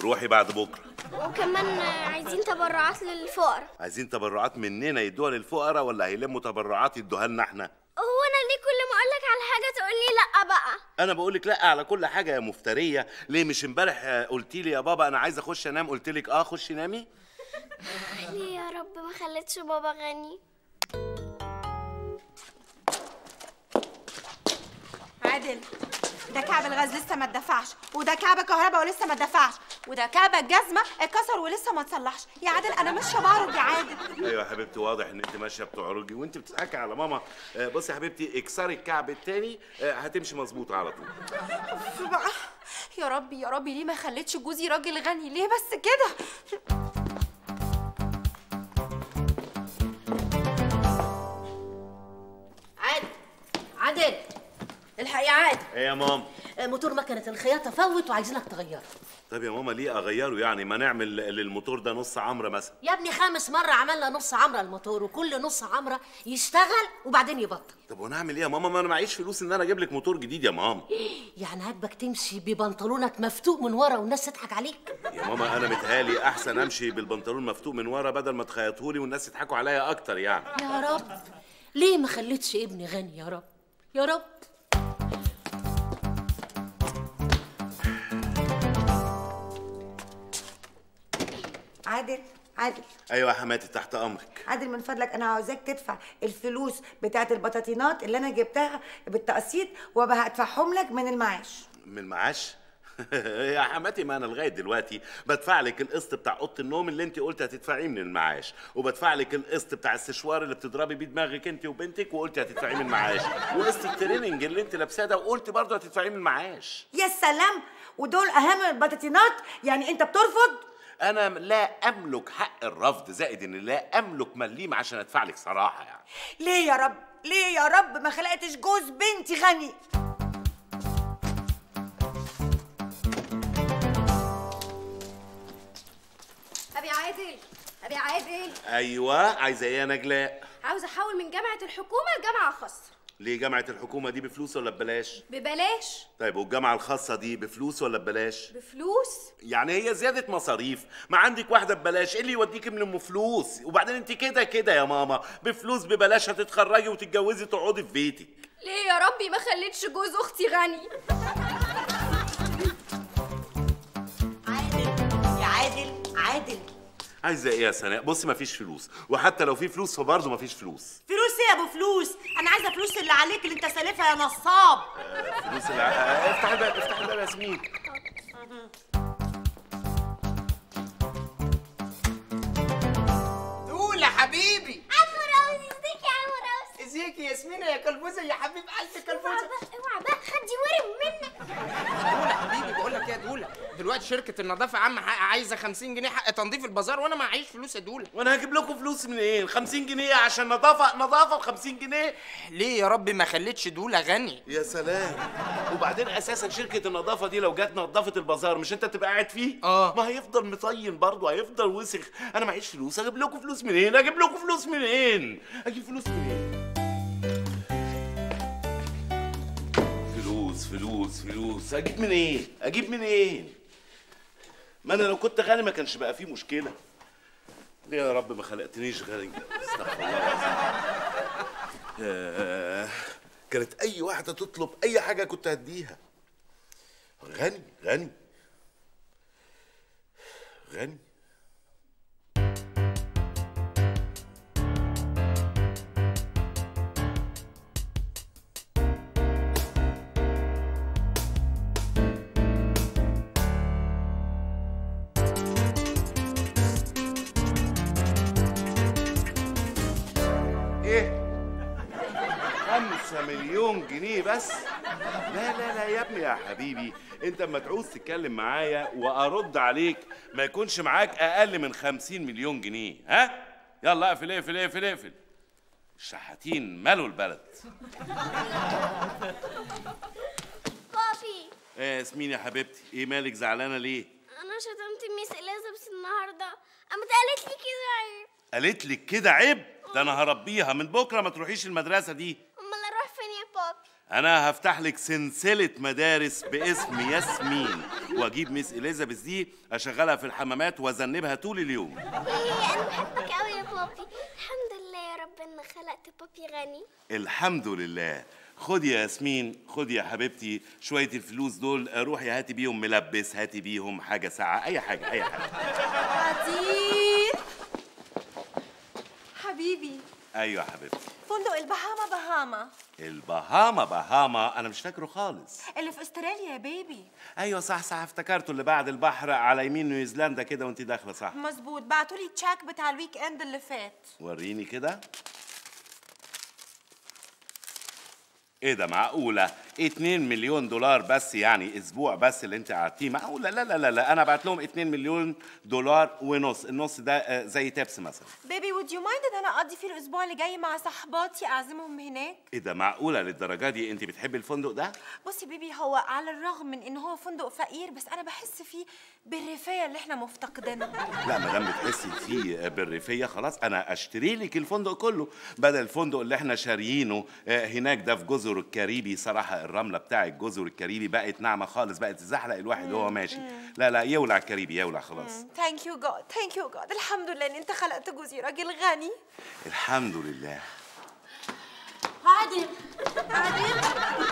Speaker 7: روحي بعد بكرة.
Speaker 5: وكمان عايزين تبرعات للفقراء.
Speaker 7: عايزين تبرعات مننا يدوها للفقراء ولا هيلموا تبرعات يدوها لنا إحنا؟
Speaker 5: هو أنا ليه كل ما أقولك على حاجة تقولي لأ بقى؟
Speaker 7: أنا بقول لك لأ على كل حاجة يا مفترية. ليه مش امبارح قلتي لي يا بابا أنا عايز أخش أنام؟ قلت لك آه خشي نامي؟
Speaker 5: ليه يا رب ما خليتش بابا غني؟
Speaker 1: عادل. ده كعب الغاز لسه ما اتدفعش وده كعب كهرباء ولسه ما اتدفعش وده كعب الجزمة اتكسر ولسه ما اتصلحش. يا عادل أنا ماشية بعرج يا عادل.
Speaker 7: أيوه يا حبيبتي واضح إن أنت ماشية بتعرجي وأنت بتضحكي على ماما. آه، بصي يا حبيبتي اكسري الكعب التاني آه، هتمشي مظبوط على طول.
Speaker 1: بقى. يا ربي يا ربي ليه ما خليتش جوزي راجل غني؟ ليه بس كده؟
Speaker 3: الحق يا عادل
Speaker 7: إيه يا ماما
Speaker 3: آه، موتور مكنة الخياطة فوت وعايزينك تغيره
Speaker 7: طب يا ماما ليه أغيره يعني؟ ما نعمل للموتور ده نص عمرة مثلا.
Speaker 3: يا ابني خامس مرة عملنا نص عمرة الموتور وكل نص عمرة يشتغل وبعدين يبطل.
Speaker 7: طب وأنا اعمل إيه يا ماما؟ ما أنا معيش فلوس إن أنا أجيب لك موتور جديد يا ماما.
Speaker 3: يعني عاجبك تمشي ببنطلونك مفتوق من ورا والناس تضحك عليك؟
Speaker 7: يا ماما أنا متهيألي أحسن أمشي بالبنطلون مفتوق من ورا بدل ما تخيطهولي والناس يضحكوا عليا أكتر يعني.
Speaker 3: يا رب. ليه ما خليتش ابني غني يا رب؟ يا رب.
Speaker 2: عادل عادل.
Speaker 7: أيوه يا حماتي تحت أمرك.
Speaker 2: عادل من فضلك أنا عاوزاك تدفع الفلوس بتاعت البطاطينات اللي أنا جبتها بالتقسيط وابقى هدفعهم لك من المعاش.
Speaker 7: من المعاش؟ يا حماتي ما أنا لغاية دلوقتي بدفع لك القسط بتاع أوضة النوم اللي انت قلت هتدفعيه من المعاش وبدفع لك القسط بتاع السشوار اللي بتضربي بيه دماغك انت وبنتك وقلت هتدفعيه من المعاش وقسط التريننج اللي انت لابساه ده وقلت برضه هتدفعيه من المعاش.
Speaker 2: يا سلام! ودول أهم البطاطينات؟ يعني أنت بترفض؟
Speaker 7: أنا لا أملك حق الرفض زائد إن لا أملك مليم عشان أدفع لك صراحة يعني.
Speaker 2: ليه يا رب؟ ليه يا رب ما خلقتش جوز بنتي غني؟
Speaker 12: أبي عادل أبي عادل.
Speaker 7: أيوه عايزة إيه يا نجلاء؟
Speaker 12: عاوزة أحول من جامعة الحكومة لجامعة خاصة.
Speaker 7: ليه جامعة الحكومة دي بفلوس ولا ببلاش؟
Speaker 12: ببلاش.
Speaker 7: طيب والجامعة الخاصة دي بفلوس ولا ببلاش؟
Speaker 12: بفلوس؟
Speaker 7: يعني هي زيادة مصاريف. ما عندك واحدة ببلاش إيه اللي يوديك من أم فلوس؟ وبعدين أنت كده كده يا ماما بفلوس ببلاش هتتخرجي وتتجوزي تقعدي في بيتك.
Speaker 12: ليه يا ربي ما خليتش جوز أختي غني؟
Speaker 7: عايزه إيه يا سناء؟ بصي مفيش فلوس. وحتى لو في فلوس فبرضه مفيش فلوس.
Speaker 4: فلوس إيه يا ابو فلوس؟ أنا عايزه فلوس اللي عليك اللي انت سالفها يا نصاب.
Speaker 7: فلوس الع... آه، افتح الباب افتح الباب يا ياسمين
Speaker 6: دول يا حبيبي.
Speaker 5: عمو روزي ازيك يا عمو روزي
Speaker 6: ازيك يا ياسمينة يا كلبوزة يا حبيب قلبي كلبوزة.
Speaker 5: اوعى بقى. خدي ورم منك.
Speaker 6: دولة حبيبي بقول لك إيه يا دولة. دلوقتي شركة النظافة عم حق- عايزة 50 جنيه حق تنظيف البازار وأنا معيش فلوس يا دولة.
Speaker 7: وأنا هجيب لكم فلوس منين؟ 50 جنيه عشان نظافة نظافة ب 50 جنيه؟
Speaker 6: ليه يا ربي ما خليتش دولة غني؟
Speaker 7: يا سلام. وبعدين أساسا شركة النظافة دي لو جت نظفت البازار مش أنت تبقى قاعد فيه؟
Speaker 6: آه.
Speaker 7: ما هيفضل مطين برضه هيفضل وسخ. أنا معيش فلوس أجيب لكم فلوس منين؟ أجيب لكم فلوس منين؟ أجيب فلوس منين؟ فلوس فلوس فلوس. أجيب منين؟ أجيب منين؟ ما أنا لو كنت غني ما كانش بقى فيه مشكلة. ليه يا رب ما خلقتنيش غني؟ استغفر الله العظيم. كانت أي واحدة تطلب أي حاجة كنت هديها. غني غني. غني. خمسة مليون جنيه بس. لا لا لا يا ابني يا حبيبي انت اما تعوز تتكلم معايا وأرد عليك ما يكونش معاك أقل من خمسين مليون جنيه ها؟ يلا اقفل اقفل اقفل اقفل. الشحاتين مالوا البلد.
Speaker 5: بابي.
Speaker 7: إيه يا ياسمين يا حبيبتي إيه مالك زعلانة ليه؟
Speaker 5: أنا شتمت ميس إليزابيث النهارده. قامت قالت لي كده عيب.
Speaker 7: قالت لك كده عيب؟ ده أنا هربيها من بكرة ما تروحيش المدرسة دي
Speaker 5: امال أروح فين يا بابي
Speaker 7: أنا هفتح لك سلسلة مدارس باسم ياسمين. وأجيب ميس إليزابيث دي أشغلها في الحمامات وأذنبها طول اليوم.
Speaker 5: إيه أنا بحبك قوي يا بابي. الحمد لله يا رب ان خلقت بابي غني.
Speaker 7: الحمد لله. خدي يا ياسمين خدي يا حبيبتي شوية الفلوس دول روحي هاتي بيهم ملبس هاتي بيهم حاجة ساعه أي حاجة أي
Speaker 1: حاجة. حبيبي.
Speaker 7: أيوه يا حبيبتي.
Speaker 1: فندق البهاما بهاما
Speaker 7: البهاما بهاما أنا مش فاكره خالص.
Speaker 1: اللي في أستراليا يا بيبي.
Speaker 7: أيوه صح صح. افتكرته اللي بعد البحر على يمين نيوزيلندا كده وانت داخلة صح.
Speaker 1: مظبوط. بعتولي تشاك بتاع الويك إند اللي فات.
Speaker 7: وريني كده. إيه ده؟ معقولة. 2 مليون دولار بس يعني أسبوع بس اللي أنت قعدتيه. معقولة لا لا لا لا أنا بعت لهم 2 مليون دولار ونص. النص ده آه، زي تبس مثلا.
Speaker 1: بيبي would you mind إن أنا أقضي فيه الأسبوع اللي جاي مع صحباتي أعزمهم هناك؟
Speaker 7: إيه ده معقولة للدرجة دي؟ أنت بتحبي الفندق ده؟
Speaker 1: بصي بيبي هو على الرغم من إن هو فندق فقير بس أنا بحس فيه بالرفاهيه اللي إحنا مفتقدينها.
Speaker 7: لا ما دام بتحسي فيه بالريفية خلاص أنا أشتري لك الفندق كله. بدل الفندق اللي إحنا شاريينه آه، هناك ده في جزر الكاريبي صراحة الرملة بتاع الجزر الكاريبي بقت ناعمة خالص بقت تزحلق الواحد وهو ماشي. لا لا يولع الكاريبي يولع خلاص.
Speaker 1: thank you God thank you God الحمد لله إن أنت خلقت جوزي راجل غني.
Speaker 7: الحمد لله.
Speaker 3: عادل. عادل؟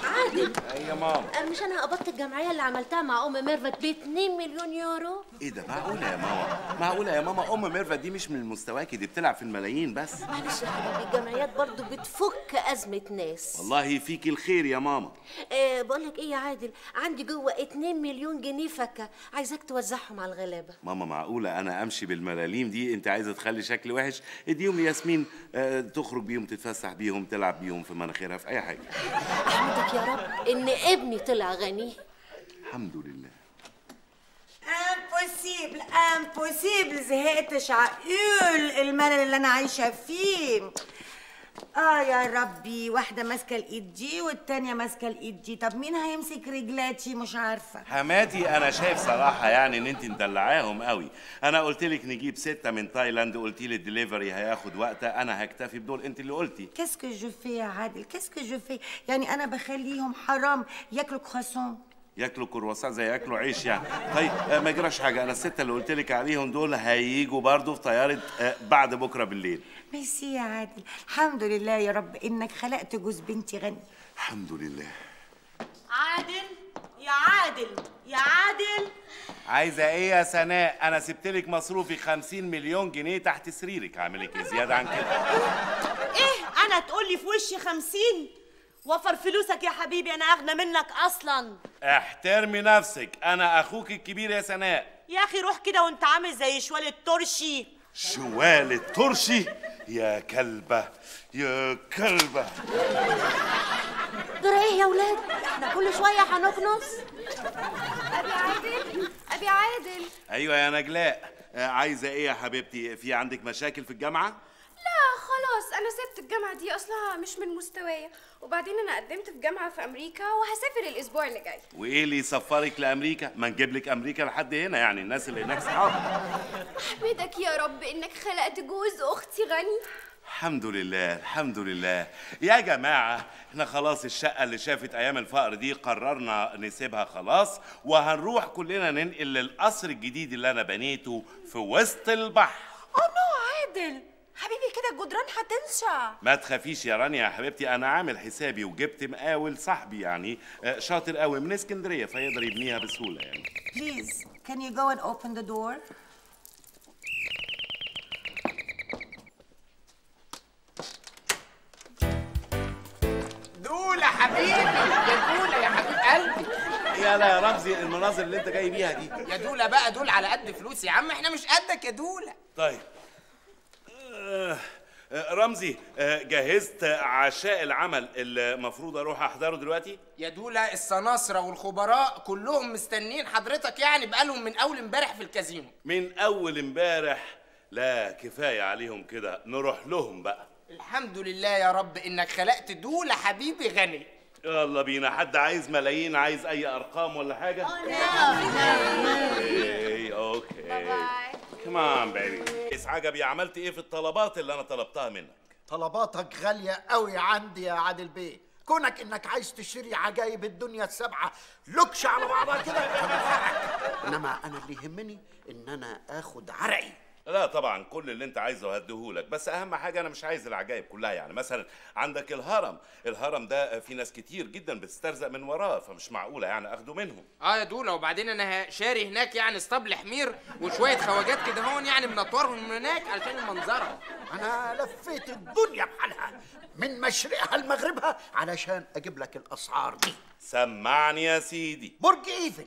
Speaker 3: عادل.
Speaker 7: أي يا ماما.
Speaker 3: أه، مش أنا قبضت الجمعية اللي عملتها مع أم ميرفت ب 2 مليون يورو؟
Speaker 7: إيه ده معقولة يا ماما؟ معقولة يا ماما أم ميرفت دي مش من مستواكي دي بتلعب في الملايين بس.
Speaker 3: معلش يا حبيبي الجمعيات برضو بتفك أزمة ناس.
Speaker 7: والله فيكي الخير يا ماما.
Speaker 3: أه بقول لك إيه يا عادل؟ عندي جوه 2 مليون جنيه فكة عايزاك توزعهم على الغلابة.
Speaker 7: ماما معقولة أنا أمشي بالملاليم دي؟ أنت عايزة تخلي شكلي وحش؟ اديهم لياسمين آه، تخرج بيهم تتفسح بيهم تلعب بيهم في مناخيرها في أي حاجة.
Speaker 3: أحمدك يا رب إن ابني طلع غني.
Speaker 7: الحمد لله.
Speaker 4: impossible impossible زهقت مش معقول الملل اللي أنا عايشة فيه.
Speaker 2: آه يا ربي واحدة ماسكة الإيد دي والتانية ماسكة الإيد دي طب مين هيمسك رجلاتي؟ مش عارفة.
Speaker 7: حماتي أنا شايف صراحة يعني إن انت مدلعاهم قوي أنا قلت لك نجيب ستة من تايلاند قلت لي الدليفري هياخد وقت أنا هكتفي بدول. انت اللي قلتي.
Speaker 2: qu'est-ce que je fais يا عادل qu'est-ce que je fais يعني أنا بخليهم حرام. ياكلوا كرواسون.
Speaker 7: ياكلوا كرواسون زي ياكلوا عيش يعني. طيب آه، ما يجراش حاجة. أنا الستة اللي قلت لك عليهم دول هيجوا برضو في طيارة آه، بعد بكرة بالليل.
Speaker 2: ميرسي يا عادل. الحمد لله يا رب إنك خلقت جوز بنتي غني.
Speaker 7: الحمد لله.
Speaker 4: عادل يا عادل يا عادل.
Speaker 7: عايزة إيه يا سناء؟ أنا سبت لك مصروفي 50 مليون جنيه تحت سريرك. هعمل لك إيه زيادة عن كده؟
Speaker 4: إيه؟ أنا تقول لي في وشي خمسين؟ وفر فلوسك يا حبيبي أنا أغنى منك أصلا.
Speaker 7: احترمي نفسك. أنا أخوك الكبير يا سناء.
Speaker 4: يا أخي روح كده وأنت عامل زي شوال الترشي.
Speaker 7: شوال الترشي؟ يا كلبة يا كلبة.
Speaker 3: جرى إيه يا ولاد؟ إحنا كل شوية هنكنس.
Speaker 12: أبي عادل أبي عادل.
Speaker 7: أيوه يا نجلاء عايزة إيه يا حبيبتي؟ في عندك مشاكل في الجامعة؟
Speaker 12: لا خلاص أنا سبت الجامعة دي أصلها مش من مستوايا وبعدين أنا قدمت في جامعة في أمريكا وهسافر الأسبوع اللي جاي.
Speaker 7: وإيه اللي يسفرك لأمريكا؟ ما نجيب لك أمريكا لحد هنا يعني الناس اللي هناك صحاب.
Speaker 12: أحمدك يا رب إنك خلقت جوز أختي غني.
Speaker 7: الحمد لله الحمد لله. يا جماعة إحنا خلاص الشقة اللي شافت أيام الفقر دي قررنا نسيبها خلاص وهنروح كلنا ننقل للقصر الجديد اللي أنا بنيته في وسط البحر.
Speaker 1: نو عادل. حبيبي كده الجدران هتنشع.
Speaker 7: ما تخافيش يا رانيا يا حبيبتي أنا عامل حسابي وجبت مقاول صاحبي يعني آه، شاطر قوي من اسكندرية فيقدر يبنيها بسهولة يعني.
Speaker 2: Please, can you go and open the door?
Speaker 6: دولة حبيبي يا دولة يا حبيب قلبي.
Speaker 7: يا لا يا رمزي المناظر اللي انت جاي بيها دي.
Speaker 6: يا دولة بقى دول على قد فلوس يا عم إحنا مش قدك يا دولة.
Speaker 7: طيب. رمزي آه، جهزت عشاء العمل اللي المفروض أروح أحضره دلوقتي؟
Speaker 6: يا دولة السماسرة والخبراء كلهم مستنين حضرتك يعني بقالهم من أول امبارح في الكازينو.
Speaker 7: من أول امبارح؟ لا كفاية عليهم كده نروح لهم بقى.
Speaker 6: الحمد لله يا رب إنك خلقت دولة حبيبي غني.
Speaker 7: يلا بينا حد عايز ملايين عايز أي أرقام ولا حاجة؟ okay. okay come on baby اس عجبي؟ عملت إيه في الطلبات اللي أنا طلبتها منك؟
Speaker 13: طلباتك غالية قوي عندي يا عادل بيه. كونك إنك عايز تشتري عجايب الدنيا السبعة لكش على بعضها كده. إنما أنا اللي يهمني إن أنا آخد عرقي.
Speaker 7: لا طبعا كل اللي انت عايزه هديهولك بس أهم حاجة أنا مش عايز العجائب كلها يعني. مثلا عندك الهرم. الهرم ده في ناس كتير جدا بتسترزق من وراه فمش معقولة يعني أخده منهم.
Speaker 6: آه يا دولة وبعدين أنا شاري هناك يعني اسطبل حمير وشوية خواجات كده هون يعني منطورهم من هناك علشان المنظرة.
Speaker 13: أنا لفيت الدنيا بحالها من مشرقها لمغربها علشان أجيب لك الأسعار دي.
Speaker 7: سمعني يا سيدي.
Speaker 13: برج إيفل.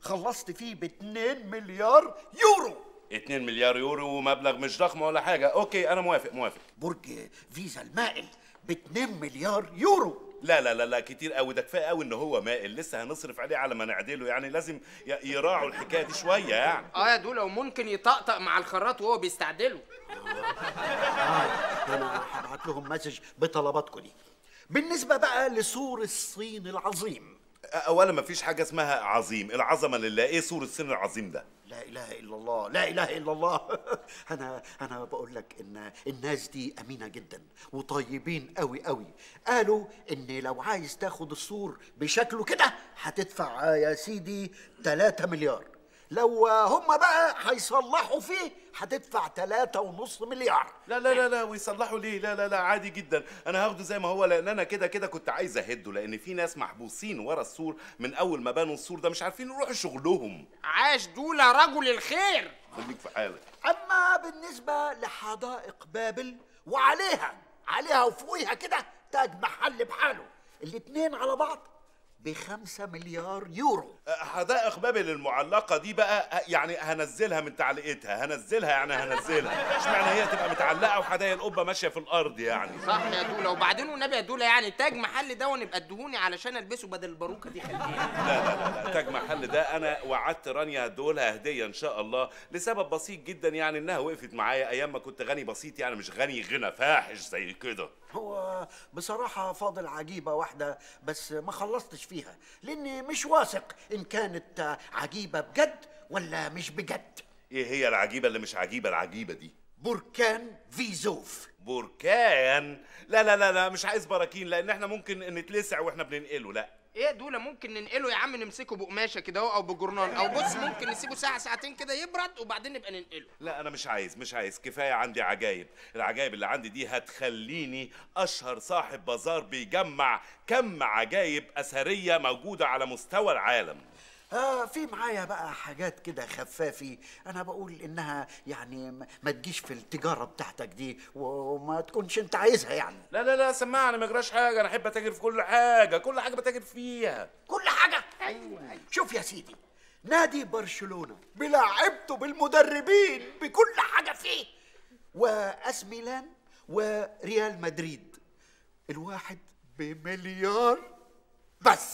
Speaker 13: خلصت فيه ب 2 مليار يورو.
Speaker 7: 2 مليار يورو ومبلغ مش ضخم ولا حاجة. okay أنا موافق موافق.
Speaker 13: برج بيزا المائل ب 2 مليار يورو.
Speaker 7: لا لا لا لا كتير قوي. ده كفاية قوي إن هو مائل. لسه هنصرف عليه على ما نعدله. يعني لازم يراعوا الحكاية دي شوية يعني.
Speaker 6: آه يا دولة وممكن يطقطق مع الخراط وهو بيستعدله.
Speaker 13: أنا هبعت لهم message بطلباتكم دي. بالنسبة بقى لسور الصين العظيم.
Speaker 7: أولا مفيش حاجة اسمها عظيم. العظمة لله. إيه سور الصين العظيم ده؟
Speaker 13: لا إله إلا الله لا إله إلا الله. أنا أنا بقول لك إن الناس دي أمينة جدا وطيبين قوي قوي قالوا إن لو عايز تاخد السور بشكله كده هتدفع يا سيدي 3 مليار. لو هم بقى هيصلحوا فيه هتدفع 3.5 مليار.
Speaker 7: لا لا لا لا ويصلحوا ليه؟ لا لا لا عادي جدا. أنا هاخده زي ما هو لأن أنا كده كده كنت عايز أهده لأن في ناس محبوسين ورا السور من أول ما بنوا السور ده مش عارفين يروحوا شغلهم.
Speaker 6: عاش دولة رجل الخير.
Speaker 7: خليك في حالك.
Speaker 13: أما بالنسبة لحدائق بابل وعليها عليها وفوقيها كده تاج محل بحاله. الاتنين على بعض بخمسة مليار يورو.
Speaker 7: حدائق بابل المعلقة دي بقى يعني هنزلها من تعليقتها هنزلها يعني هنزلها. اشمعنى هي تبقى متعلقة وحدائق القبة ماشية في الأرض يعني.
Speaker 6: صح يا دوله وبعدين والنبي يا دوله يعني تاج محل ده ونبقى ادهوني علشان البسه بدل الباروكة دي خليها.
Speaker 7: لا لا لا, لا تاج محل ده أنا وعدت رانيا هدولها هدية إن شاء الله لسبب بسيط جدا يعني إنها وقفت معايا أيام ما كنت غني بسيط يعني مش غني غنى فاحش زي كده.
Speaker 13: هو بصراحة فاضل عجيبة واحدة بس ما خلصتش فيها. لأني مش واثق إن كانت عجيبة بجد ولا مش بجد.
Speaker 7: إيه هي العجيبة اللي مش عجيبة العجيبة دي؟
Speaker 13: بركان فيزوف.
Speaker 7: بركان؟ لا لا لا لا مش عايز براكين لأن إحنا ممكن نتلسع وإحنا بننقله لا.
Speaker 6: إيه يا دوله ممكن ننقله يا عم نمسكه بقماشه كده اهو أو بجورنال أو بص ممكن نسيبه ساعة ساعتين كده يبرد وبعدين نبقى ننقله.
Speaker 7: لا أنا مش عايز مش عايز كفاية عندي عجايب. العجايب اللي عندي دي هتخليني أشهر صاحب بازار بيجمع كم عجايب أثرية موجودة على مستوى العالم.
Speaker 13: آه في معايا بقى حاجات كده خفافي. أنا بقول إنها يعني ما- تجيش في التجارة بتاعتك دي وما تكونش أنت عايزها يعني.
Speaker 7: لا لا لا سمعني ما يجراش حاجة. أنا أحب أتاجر في كل حاجة. كل حاجة بتاجر فيها.
Speaker 13: كل حاجة؟ أيوه. شوف يا سيدي نادي برشلونة بلاعبته بالمدربين بكل حاجة فيه. وأس ميلان وريال مدريد. الواحد بمليار بس.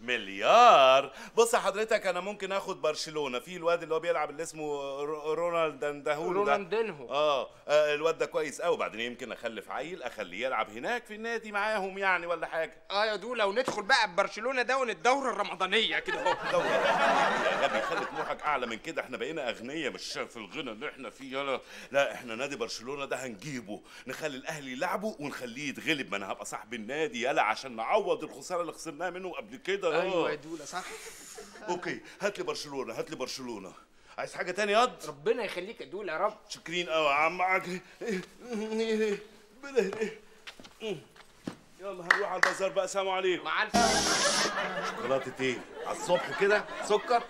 Speaker 7: مليار. بص حضرتك أنا ممكن آخد برشلونة. في الواد اللي هو بيلعب اللي اسمه رو- رونالد ده.
Speaker 6: رونالدينهو.
Speaker 7: آه آه، الواد ده كويس قوي بعدين يمكن أخلف عيل أخليه يلعب هناك في النادي معاهم يعني ولا حاجة.
Speaker 6: آه يا دولة وندخل بقى ببرشلونه ده الدورة الرمضانية كده أهو.
Speaker 7: دورة يا غبي خلي طموحك أعلى من كده. إحنا بقينا أغنياء مش في الغنى اللي إحنا فيه لا. لا إحنا نادي برشلونة ده هنجيبه. نخلي الأهلي يلعبوا ونخليه يتغلب. ما أنا هبقى صاحب النادي يلا عشان نعوض الخسارة اللي خسرناها منه قبل كده.
Speaker 6: أيوه يا دولة صح؟
Speaker 7: أوكي هات لي برشلونة هات لي برشلونة. عايز حاجة تاني ياض
Speaker 6: ربنا يخليك يا دولة يا رب.
Speaker 7: شاكرين قوي يا عم. عجل يلا هنروح على البازار بقى. سلام عليكم.
Speaker 6: مع الف
Speaker 7: شوكولاتة إيه؟ على الصبح كده؟ سكر؟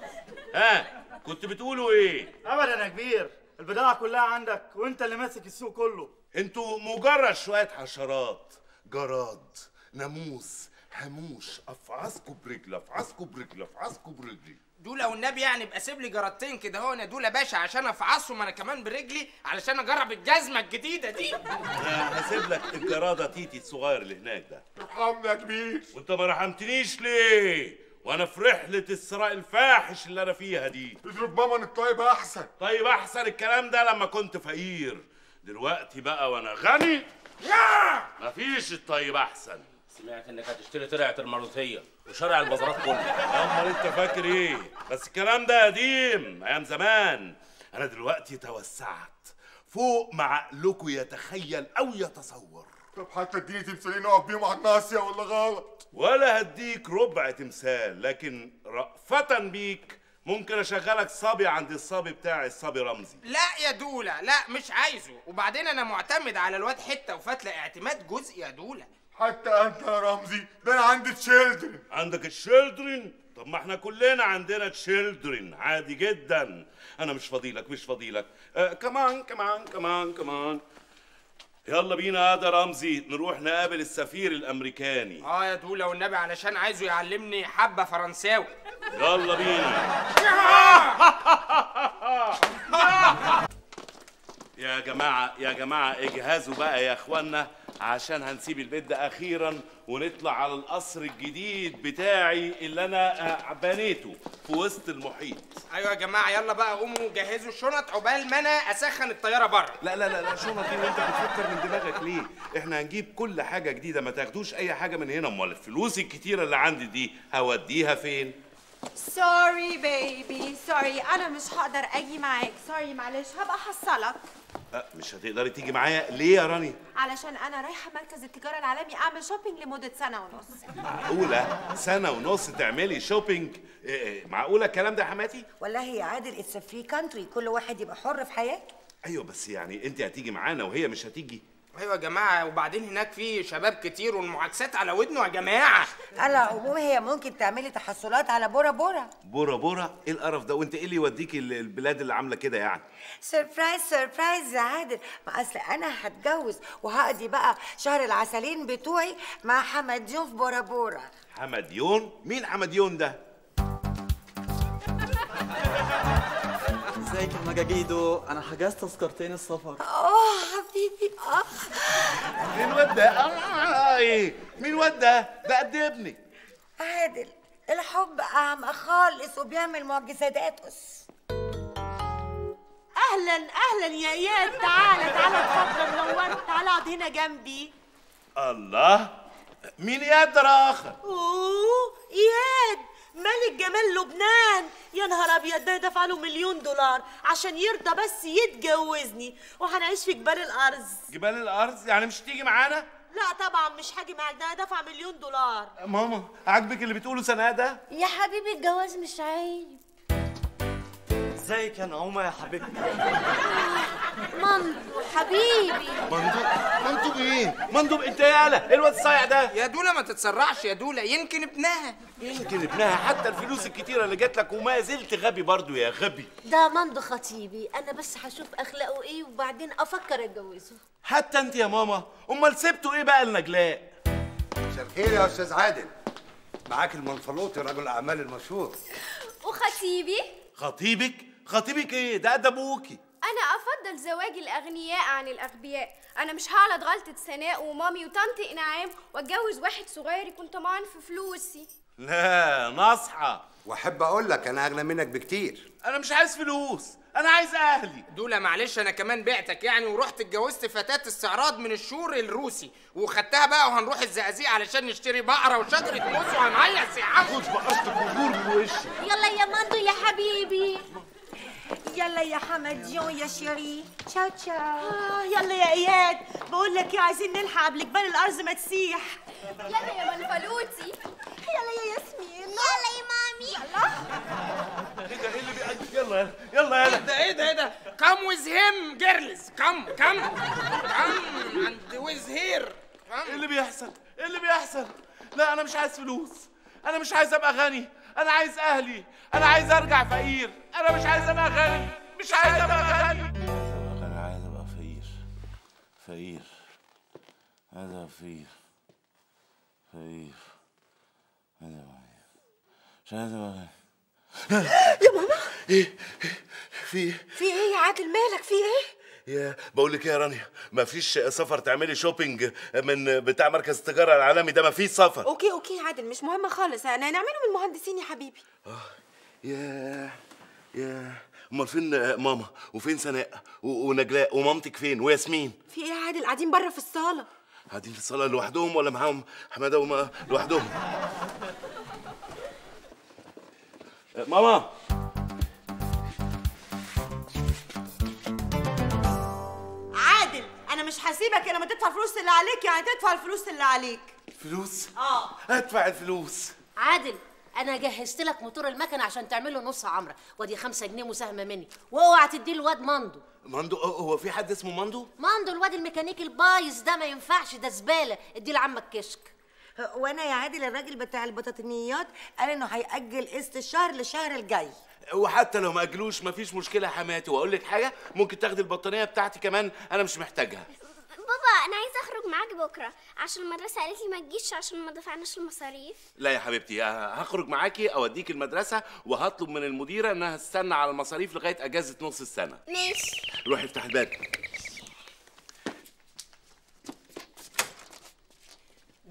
Speaker 7: ها كنت بتقولوا إيه؟
Speaker 14: ابدا يا كبير. البضاعة كلها عندك وأنت اللي ماسك السوق كله.
Speaker 7: أنتوا مجرد شوية حشرات جراد ناموس حموش أفعصكوا برجل أفعصكوا برجل أفعصكوا برجلي.
Speaker 6: دوله والنبي يعني ابقى سيب لي جراتين كده أهو أنا دوله باشا عشان أفعصهم أنا كمان برجلي علشان أجرب الجزمة الجديدة دي.
Speaker 7: أنا هسيب لك الجرادة تيتي الصغير اللي هناك ده.
Speaker 9: ارحمنا يا كبير.
Speaker 7: وأنت ما رحمتنيش ليه؟ وأنا في رحلة الثراء الفاحش اللي أنا فيها دي.
Speaker 9: اضرب ماما الطيب أحسن.
Speaker 7: طيب أحسن الكلام ده لما كنت فقير. دلوقتي بقى وأنا غني. يا مفيش الطيب أحسن.
Speaker 15: سمعت إنك هتشتري ترعة المرضية وشارع البازارات كله.
Speaker 7: أمال أنت فاكر إيه؟ بس الكلام ده قديم أيام زمان. أنا دلوقتي توسعت. فوق ما عقلكم يتخيل أو يتصور.
Speaker 9: طب حتى اديني تمثالين أقف بيهم على الناصية ولا غلط؟
Speaker 7: ولا هديك ربع تمثال لكن رأفة بيك ممكن أشغلك صبي عند الصبي بتاعي الصبي رمزي.
Speaker 6: لا يا دولة لا مش عايزه. وبعدين أنا معتمد على الواد حتة وفتلة اعتماد جزئي يا دولة.
Speaker 9: حتى أنت يا رمزي ده أنا عندي تشيلدرن
Speaker 7: عندك الشيلدرن طب ما إحنا كلنا عندنا تشيلدرن عادي جدا. أنا مش فضيلك مش فضيلك. آه كمان كمان كمان كمان يلا بينا يا رمزي نروح نقابل السفير الأمريكاني.
Speaker 6: آه يا دولة والنبي علشان عايزه يعلمني حبة فرنساوي.
Speaker 7: يلا بينا. يا جماعة يا جماعة اجهزوا بقى يا اخوانا عشان هنسيب البيت ده أخيرا ونطلع على القصر الجديد بتاعي اللي أنا آه، بنيته في وسط المحيط.
Speaker 6: أيوه يا جماعة يلا بقى قوموا جهزوا الشنط عقبال ما أنا أسخن الطيارة بره.
Speaker 7: لا لا لا لا شنط إيه وأنت بتفكر من دماغك ليه؟ إحنا هنجيب كل حاجة جديدة ما تاخدوش أي حاجة من هنا. أمال الفلوس الكتيرة اللي عندي دي هوديها فين؟
Speaker 1: sorry baby sorry أنا مش هقدر أجي معاك. sorry معلش هبقى أحصلك.
Speaker 7: أه مش هتقدري تيجي معايا ليه يا رانيا؟
Speaker 1: علشان أنا رايحة مركز التجارة العالمي أعمل shopping لمدة سنة ونص.
Speaker 7: معقولة؟ سنة ونص تعملي shopping إيه إيه، معقولة الكلام ده يا حماتي؟
Speaker 2: والله يا عادل it's free country كل واحد يبقى حر في حياته.
Speaker 7: أيوه بس يعني أنت هتيجي معانا وهي مش هتيجي.
Speaker 6: أيوه يا جماعة وبعدين هناك في شباب كتير والمعاكسات على ودنه يا جماعة.
Speaker 2: على العموم هي ممكن تعملي تحصلات على بورا بورا.
Speaker 7: بورا بورا؟ إيه القرف ده؟ وأنت إيه اللي يوديكي ال- البلاد اللي عاملة كده يعني؟
Speaker 2: سربرايز سربرايز يا عادل. ما أصل أنا هتجوز وهقضي بقى شهر العسلين بتوعي مع حمديون في بورا بورا.
Speaker 7: حمديون مين حمديون ده؟
Speaker 16: ازيك يا مجاجيدو. أنا حجزت تذكرتين السفر.
Speaker 2: آه حبيبي. آه.
Speaker 7: مين واد ده آه إيه مين واد ده ده قد ابني؟
Speaker 2: عادل الحب أعمى خالص وبيعمل معجزات. أس
Speaker 4: أهلا أهلا يا اياد تعالى تعالى اتفضل نورت تعالى اقعد هنا جنبي.
Speaker 7: الله. مين اياد ده راخر
Speaker 4: أوه اياد ملك جمال لبنان. يا نهار أبيض ده دفع له مليون دولار عشان يرضى بس يتجوزني. وهنعيش في جبال الأرز.
Speaker 7: جبال الأرز؟ يعني مش تيجي معانا؟
Speaker 4: لا طبعا مش هاجي معاك. ده دفع مليون دولار.
Speaker 7: ماما عاجبك اللي بتقوله سنه ده؟
Speaker 8: يا حبيبي الجواز مش عيب.
Speaker 16: ازيك يا نعومة يا حبيبتي؟
Speaker 3: مندو حبيبي.
Speaker 7: مندوب مندوب إيه؟ مندوب انت يالا إيه الواد الصايع ده؟
Speaker 6: يا دولا ما تتسرعش يا دولا يمكن ابنها.
Speaker 7: يمكن ابنها حتى الفلوس الكتيرة اللي جات لك وما زلت غبي برضو يا غبي.
Speaker 3: ده مندو خطيبي. أنا بس هشوف أخلاقه إيه وبعدين أفكر أتجوزه.
Speaker 7: حتى انت يا ماما أمال سبتوا إيه بقى النجلاء
Speaker 17: مساء الخير يا أستاذ عادل. معاك المنفلوطي رجل الأعمال المشهور.
Speaker 12: وخطيبي؟
Speaker 7: خطيبك؟ خطيبك إيه؟ ده قد أبوكي.
Speaker 12: أنا أفضل زواج الأغنياء عن الأغبياء. أنا مش هغلط غلطة سناء ومامي وطنط إنعام وأتجوز واحد صغير يكون طمعان في فلوسي.
Speaker 7: لا نصحى
Speaker 17: وأحب أقول لك أنا أغنى منك بكتير.
Speaker 7: أنا مش عايز فلوس أنا عايز أهلي.
Speaker 6: دولا معلش أنا كمان بعتك يعني ورحت اتجوزت فتاة استعراض من ال show الروسي. وخدتها بقى وهنروح الزقازيق علشان نشتري بقرة وشجرة موز وهنعيط يا عم
Speaker 7: خد بقرتك وجور من وشي.
Speaker 3: يلا يا مندو يا حبيبي.
Speaker 2: يلا يا حمديون يا chérie. ciao ciao
Speaker 4: آه يلا يا إياد. بقول لك إيه عايزين نلحق قبل جبال الارز ما تسيح.
Speaker 12: يلا يا منفلوتي
Speaker 4: يلا يا ياسمين.
Speaker 12: يلا يا مامي. يلا.
Speaker 7: إيه ده إيه اللي بيقعد يلا يلا يلا
Speaker 6: ده إيه ده إيه ده؟ come with him girls come come come and with her
Speaker 7: إيه اللي بيحصل؟ إيه اللي بيحصل؟ لا أنا مش عايز فلوس. أنا مش عايز أبقى غني. أنا عايز أهلي أنا عايز أرجع فقير. أنا مش عايز أبقى غني مش عايز أبقى غني. أنا عايز أبقى فقير فقير عايز أبقى فقير فقير. عايز أبقى مش عايز أبقى غني.
Speaker 2: يا ماما.
Speaker 7: إيه؟ في إيه؟
Speaker 2: في إيه يا عادل؟ مالك؟ في إيه؟
Speaker 7: يا بقول لك إيه يا رانيا مفيش سفر تعملي shopping من بتاع مركز التجارة العالمي ده؟ مفيش سفر.
Speaker 1: okay okay يا عادل مش مهم خالص. أنا هنعمله من المهندسين يا حبيبي.
Speaker 7: يا يا أمال فين ماما؟ وفين سناء؟ ونجلاء؟ ومامتك فين؟ وياسمين؟
Speaker 1: في إيه يا عادل؟ قاعدين بره في الصالة.
Speaker 7: قاعدين في الصالة لوحدهم ولا معاهم حماده وما؟ لوحدهم. ماما!
Speaker 4: مش هسيبك إلا ما تدفع الفلوس اللي عليك يعني تدفع الفلوس اللي عليك.
Speaker 7: فلوس؟
Speaker 4: آه.
Speaker 7: ادفع الفلوس.
Speaker 3: عادل أنا جهزت لك موتور المكنة عشان تعمله نص عمرة. ودي خمسة جنيه مساهمة مني. واوعى تديه الواد مندو
Speaker 7: مندو هو في حد اسمه مندو
Speaker 3: مندو الواد الميكانيكي البايظ ده ما ينفعش ده زبالة. اديه لعمك كشك.
Speaker 2: وأنا يا عادل الراجل بتاع البطاطينيات قال انه هيأجل قسط الشهر للشهر الجاي.
Speaker 7: وحتى لو ما أجلوش مفيش مشكلة يا حماتي. وأقول لك حاجة ممكن تاخدي البطانية بتاعتي كمان أنا مش محتاجها.
Speaker 5: بابا أنا عايزة أخرج معاك بكرة. عشان المدرسة قالت لي ما تجيش عشان ما دفعناش المصاريف.
Speaker 7: لا يا حبيبتي ه- هخرج معاكي اوديك المدرسة وهطلب من المديرة إنها تستنى على المصاريف لغاية أجازة نص السنة.
Speaker 5: ماشي.
Speaker 7: روحي افتح الباب.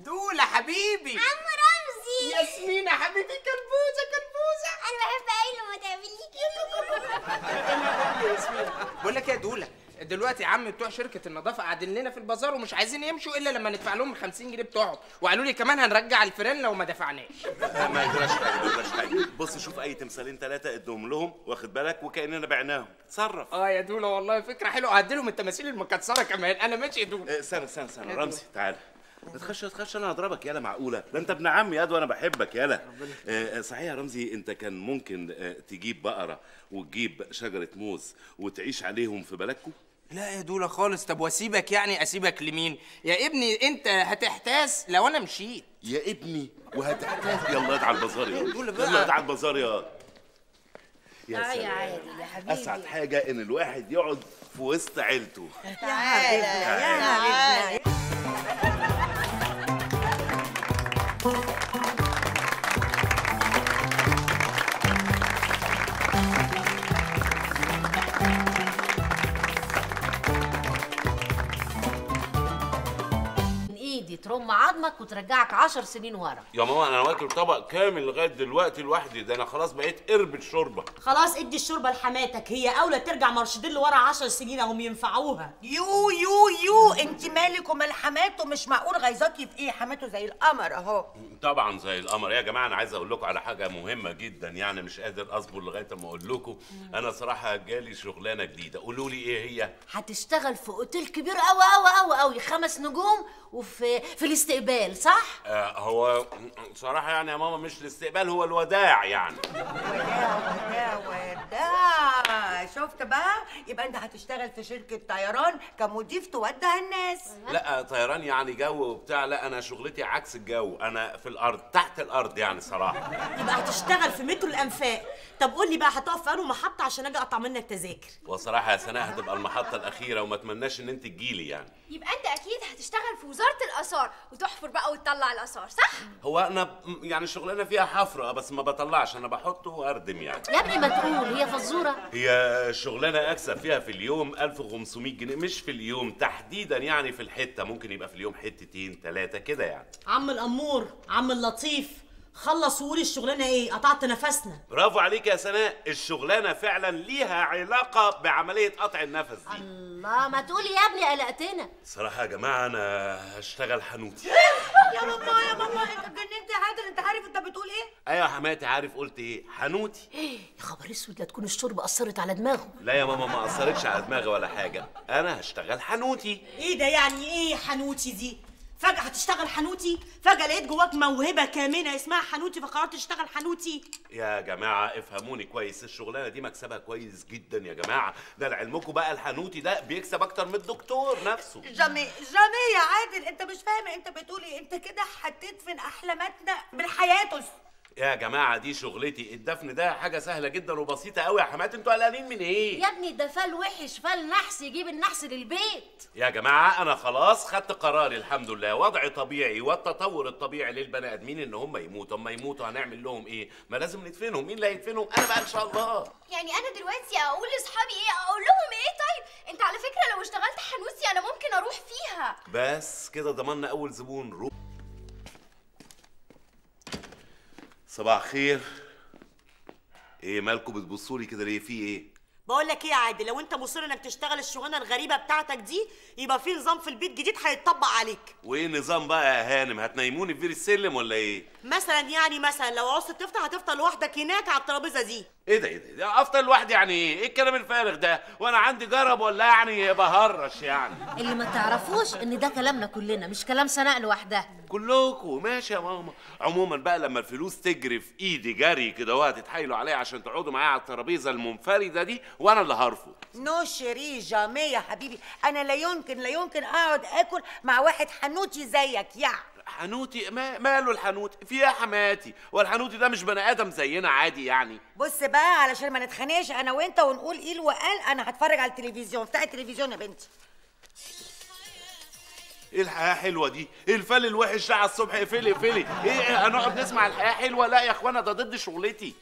Speaker 6: دولا حبيبي.
Speaker 5: عم رمزي.
Speaker 6: ياسمين يا حبيبي كلبوزه كلبوزه
Speaker 5: أنا بحب قوي لما تعملي
Speaker 6: بقول لك إيه يا دولا دلوقتي يا عم بتوع شركة النظافة قاعدين لنا في البازار ومش عايزين يمشوا إلا لما ندفع لهم ال 50 جنيه بتوعهم. وقالوا لي كمان هنرجع الفيران لو ما دفعناش.
Speaker 7: ما يجراش حاجة ما يجراش حاجة. بص شوف أي تمثالين ثلاثة ادهم لهم واخد بالك؟ وكأننا بعناهم. تصرف.
Speaker 6: آه يا دولا والله فكرة حلوة. هدي لهم التماثيل المكسرة كمان. أنا ماشي يا دولا
Speaker 7: استنى استنى استنى رمزي تعالى ما تخش ما تخش أنا هضربك يالا معقولة. ده أنت ابن عمي ياد وأنا بحبك يالا. آه، آه، صحيح يا رمزي أنت كان ممكن آه، تجيب بقرة وتجيب شجرة موز وتعيش عليهم في بلدكم؟
Speaker 6: لا يا دولا خالص. طب وأسيبك يعني؟ أسيبك لمين؟ يا ابني أنت هتحتاس لو أنا مشيت.
Speaker 7: يا ابني وهتحتاج يلا ادعى البازار يا. يلا ادعى البازار يا يا
Speaker 3: آه يا
Speaker 7: سلام.
Speaker 3: عادل يا حبيبي.
Speaker 7: أسعد حاجة إن الواحد يقعد في وسط عيلته.
Speaker 2: يا حبيبنا يا حبيبنا
Speaker 3: Thank you. ترم عظمك وترجعك عشر سنين ورا.
Speaker 15: يا ماما أنا واكل طبق كامل لغاية دلوقتي لوحدي. ده أنا خلاص بقيت قربة شوربه
Speaker 4: خلاص ادي الشوربة لحماتك. هي أولى ترجع مرشدين لورا 10 سنين أهم ينفعوها.
Speaker 2: يو يو يو. انت مالك ومال حماته مش معقول غيظاكي في إيه؟ حماته زي القمر أهو.
Speaker 7: طبعا زي القمر. يا جماعة أنا عايز أقول لكم على حاجة مهمة جدا. يعني مش قادر أصبر لغاية أما أقول لكم. أنا صراحة جالي شغلانة جديدة. قولوا لي إيه هي؟
Speaker 3: هتشتغل في أوتيل كبير قوي قوي قوي قوي خمس نجوم وفي في الاستقبال صح؟
Speaker 7: آه هو صراحة يعني يا ماما مش الاستقبال هو الوداع يعني.
Speaker 2: وداع وداع شفت بقى؟ يبقى انت هتشتغل في شركة طيران كمضيف تودع الناس.
Speaker 7: لا طيران يعني جو وبتاع لا أنا شغلتي عكس الجو. أنا في الأرض تحت الأرض يعني صراحة.
Speaker 4: يبقى هتشتغل في مترو الأنفاق. طب قول لي بقى هتقف في أنهي محطة عشان أجي أقطع منك تذاكر؟
Speaker 7: وصراحه يا سناء هتبقى المحطة الأخيرة وما أتمناش إن أنت تجيلي يعني.
Speaker 12: يبقى انت أكيد هتشتغل في وزارة الآثار وتحفر بقى وتطلع الآثار صح؟
Speaker 7: هو أنا يعني الشغلانه فيها حفرة بس ما بطلعش أنا بحطه واردم يعني.
Speaker 3: يا ابني ما تقول هي فزورة.
Speaker 7: هي شغلانة أكسب فيها في اليوم 1500 جنيه مش في اليوم تحديدا يعني في الحتة ممكن يبقى في اليوم حتتين ثلاثة كده يعني.
Speaker 4: عم الأمور عم اللطيف. خلص وقول الشغلانة إيه؟ قطعت نفسنا.
Speaker 7: برافو عليك يا سناء. الشغلانة فعلا ليها علاقة بعملية قطع النفس دي.
Speaker 3: الله ما تقول يا ابني قلقتنا.
Speaker 7: صراحة يا جماعة أنا هشتغل حنوتي.
Speaker 2: يا ماما يا ماما انت اتجننت يا عادل انت عارف انت بتقول إيه؟
Speaker 7: أيوه يا حماتي عارف قلت إيه؟ حنوتي.
Speaker 3: يا خبر أسود لا تكون الشوربه أثرت على دماغه
Speaker 7: لا يا ماما ما أثرتش على دماغي ولا حاجة. أنا هشتغل حنوتي.
Speaker 4: إيه ده يعني إيه حنوتي دي؟ فجأة هتشتغل حنوتي؟ فجأة لقيت جواك موهبة كامنة اسمها حنوتي فقررت تشتغل حنوتي.
Speaker 7: يا جماعة افهموني كويس الشغلانة دي مكسبها كويس جدا يا جماعة. ده لعلمكم بقى الحنوتي ده بيكسب أكتر من الدكتور نفسه.
Speaker 2: جامي جامي يا عادل أنت مش فاهم أنت بتقول إيه؟ أنت كده هتدفن احلاماتنا بالحياتس.
Speaker 7: يا جماعة دي شغلتي. الدفن ده حاجة سهلة جدا وبسيطة قوي يا حمات أنتوا قلقانين من إيه؟
Speaker 3: يا ابني ده فال وحش فال نحس يجيب النحس للبيت.
Speaker 7: يا جماعة أنا خلاص خدت قراري الحمد لله. وضع طبيعي والتطور الطبيعي للبني آدمين إن هم يموتوا، أما يموتوا هنعمل لهم إيه؟ ما لازم ندفنهم، مين اللي هيدفنهم؟ أنا بقى إن شاء الله.
Speaker 12: يعني أنا دلوقتي أقول لأصحابي إيه؟ أقول لهم إيه؟ طيب أنت على فكرة لو اشتغلت حنوتي أنا ممكن أروح فيها.
Speaker 7: بس كده ضمننا أول زبون رو صباح خير إيه مالكم بتبصوا لي كده ليه؟ في إيه؟
Speaker 4: بقول لك إيه يا عادل لو انت مصر انك تشتغل الشغلانة الغريبة بتاعتك دي يبقى في نظام في البيت جديد هيتطبق عليك
Speaker 7: وإيه النظام بقى يا هانم؟ هتنيموني في بير السلم ولا إيه؟
Speaker 4: مثلا يعني مثلا لو عاوز تفطر هتفطر لوحدك هناك على الترابيزة دي
Speaker 7: إيه ده إيه ده؟ افطر لوحدي يعني إيه؟ إيه الكلام الفارغ ده؟ وأنا عندي جرب ولا يعني بهرش يعني؟
Speaker 3: اللي ما تعرفوش ان ده كلامنا كلنا مش كلام سناء لوحدها
Speaker 7: كلكم ماشي يا ماما عموما بقى لما الفلوس تجري في ايدي جري كده وهتتحايلوا عليا عشان تقعدوا معايا على الترابيزة المنفردة دي وأنا اللي هرفض
Speaker 2: non chéri jamais يا حبيبي أنا لا يمكن لا يمكن أقعد آكل مع واحد حنوتي زيك يا
Speaker 7: حنوتي ما ماله الحنوتي في يا حماتي والحنوتي ده مش بني آدم زينا عادي يعني.
Speaker 2: بص بقى علشان ما نتخانقش أنا وأنت ونقول إيه وقال أنا هتفرج على التلفزيون افتحي التلفزيون يا بنتي.
Speaker 7: إيه الحياة حلوة دي؟ إيه الفل الوحش ده على الصبح؟ اقفلي اقفلي إيه هنقعد نسمع الحياة حلوة؟ لا يا إخوانا ده ضد شغلتي.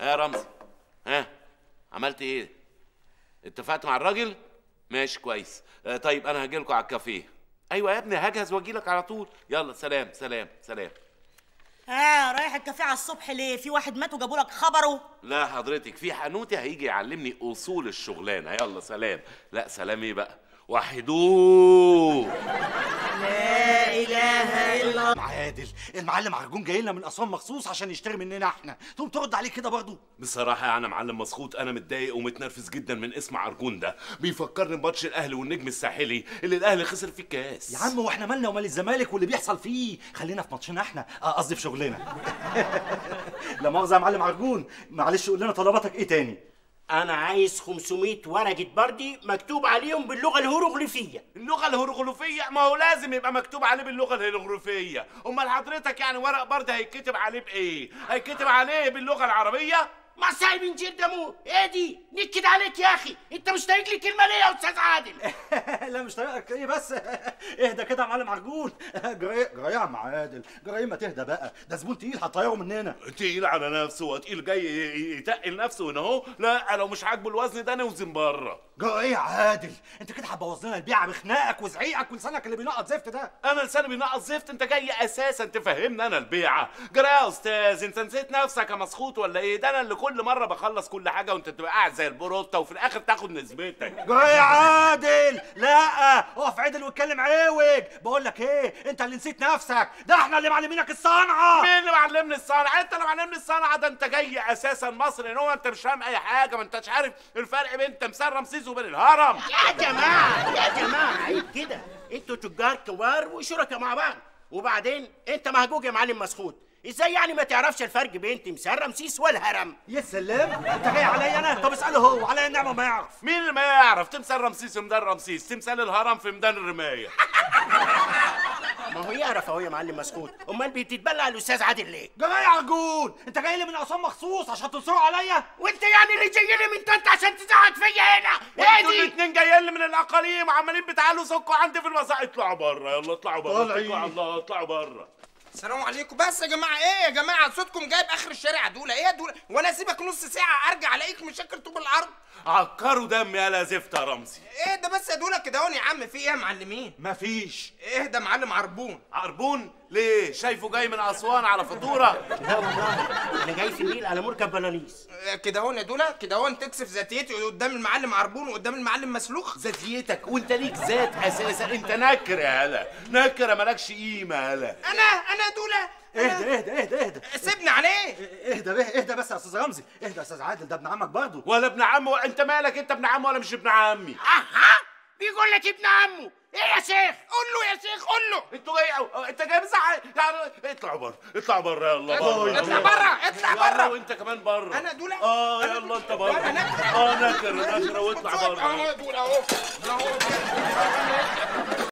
Speaker 7: ها يا رمزي ها عملت إيه؟ اتفقت مع الراجل؟ ماشي كويس. آه طيب أنا هجيلكوا على الكافيه. أيوه يا ابني هجهز واجيلك على طول. يلا سلام سلام سلام.
Speaker 4: ها رايح الكافيه على الصبح ليه؟ في واحد مات وجابوا لك خبره.
Speaker 7: لا حضرتك في حنوتي هيجي يعلمني أصول الشغلانة. يلا سلام. لا سلام إيه بقى؟ وحدوه.
Speaker 4: لا إله إلا الله.
Speaker 13: عادل المعلم عرجون جاي لنا من أسوان مخصوص عشان يشتري مننا إحنا. تقوم ترد عليه كده برضه.
Speaker 7: بصراحة يعني معلم مسخوط أنا متضايق ومتنرفز جدا من اسم عرجون ده. بيفكرني بماتش الأهلي والنجم الساحلي اللي الأهلي خسر فيه الكاس.
Speaker 13: يا عم وإحنا مالنا ومال الزمالك واللي بيحصل فيه؟ خلينا في ماتشنا إحنا. آه، قصدي في شغلنا. لا مؤاخذة يا معلم عرجون معلش قول لنا طلباتك إيه تاني؟
Speaker 18: أنا عايز 500 ورقة بردي مكتوب عليهم باللغة الهيروغليفية.
Speaker 7: اللغة الهيروغليفية؟ ما هو لازم يبقى مكتوب عليه باللغة الهيروغليفية. أمال حضرتك يعني ورق برد هيتكتب عليه بإيه؟ هيتكتب عليه باللغة العربية؟
Speaker 18: ما سايب نجير دمو. إيه دي؟ نكد عليك يا أخي. انت مش طايق لي كلمة ليه يا أستاذ عادل؟
Speaker 14: لا مش طريقك إيه بس. اهدى كده يا معلم عرجون جرايه جرايه يا عم عادل جرايه ما تهدى بقى. ده زبون تقيل هتطيره مننا.
Speaker 7: تقيل على نفسه وتقيل جاي يتقل نفسه هنا اهو. لا لو مش عاجبه الوزن ده نوزن بره.
Speaker 14: جرايه يا عادل. انت كده هتبوظ لنا البيعة بخناقك وزعيقك ولسانك اللي بينقط زفت ده.
Speaker 7: أنا لساني بينقص زفت انت جاي أساسا تفهمني أنا البيعة. جرى يا أستاذ. انت نسيت نفسك يا مسخوط ولا إيه؟ ده أنا اللي كل مرة بخلص كل حاجة وانت تبقى قاعد زي البروته وفي الآخر تاخد نسبتك.
Speaker 14: يا عادل. لا اقف عدل واتكلم عوج بقول لك إيه انت اللي نسيت نفسك. ده إحنا اللي معلمينك الصنعة.
Speaker 7: مين اللي معلمني الصنعة؟ انت اللي معلمني الصنعة. ده انت جاي أساسا مصري ان هو انت مش فاهم اي حاجة. ما انتش عارف الفرق بين تمثال رمسيس وبين الهرم.
Speaker 18: يا جماعة يا جماعة. عيب كده. أنتوا تجار كبار وشركاء مع بعض. وبعدين انت مهجوج يا معلم مسخوط إزاي يعني ما تعرفش الفرق بين تمثال رمسيس والهرم؟
Speaker 14: يا سلام انت جاي عليا أنا؟ طب اساله هو عليا النعمه ما يعرف
Speaker 7: مين اللي ما يعرف؟ تمثال رمسيس في ميدان رمسيس تمثال الهرم في ميدان الرماية.
Speaker 18: ما هو يعرف أهو يا معلم مسخوط أمال بتتبلع الأستاذ عادل ليه؟
Speaker 14: جرايه يا عرجون أنت جاي لي من اسوان مخصوص عشان تنصروا عليا؟
Speaker 18: وأنت يعني اللي جاي لي من طنطا عشان تزعق فيا هنا؟
Speaker 7: أنتوا
Speaker 18: إيه دي
Speaker 7: الاتنين جايين لي من الأقاليم وعمالين بتعالوا سكوا عندي في المساء اطلعوا بره يلا اطلعوا بره على الله اطلعوا بره
Speaker 6: السلام عليكم. بس يا جماعة إيه يا جماعة؟ صوتكم جايب آخر الشارع. دول إيه دول وأنا اسيبك نص ساعة أرجع ألاقيك مشكل طوب العرض
Speaker 7: عكروا دم يا زفت يا رمزي.
Speaker 6: إيه ده بس يا دول كده يا عم في إيه يا معلمين؟
Speaker 7: مفيش.
Speaker 6: إيه ده معلم عربون؟
Speaker 7: عربون؟ ليه؟ شايفه جاي من أسوان على فطوره
Speaker 18: لا والله أنا جاي في النيل على مركب بلاليس
Speaker 6: آه، كده أهو يا دولا كده أهو تكسف ذاتيتي قدام المعلم عربون وقدام المعلم مسلوخ.
Speaker 7: ذاتيتك؟ وأنت ليك ذات أساسا. أنت نكر يا هلا. نكرة مالكش قيمة يا هلا.
Speaker 6: أنا أنا يا دولا
Speaker 14: اهدى اهدى اهدى اهدى
Speaker 6: سيبني عليه.
Speaker 14: اهدى اهدى بس يا أستاذ رمزي اهدى يا أستاذ عادل ده ابن عمك برضه.
Speaker 7: ولا ابن عمه أنت مالك أنت ابن عمه ولا مش ابن عمي؟
Speaker 18: أها بيقول لك ابن عمه. إيه يا شيخ؟
Speaker 6: قول له يا شيخ قول له.
Speaker 7: أنتوا جاي. أنت جاي بزعق يعني اطلعوا بره اطلعوا بره يلا بره.
Speaker 6: اطلع بره اطلع بره.
Speaker 7: وأنت كمان بره.
Speaker 6: أنا دولا
Speaker 7: آه يلا أنت بره. آه نكر نكر واطلع بره.
Speaker 6: اهو دولا أهو. أهو.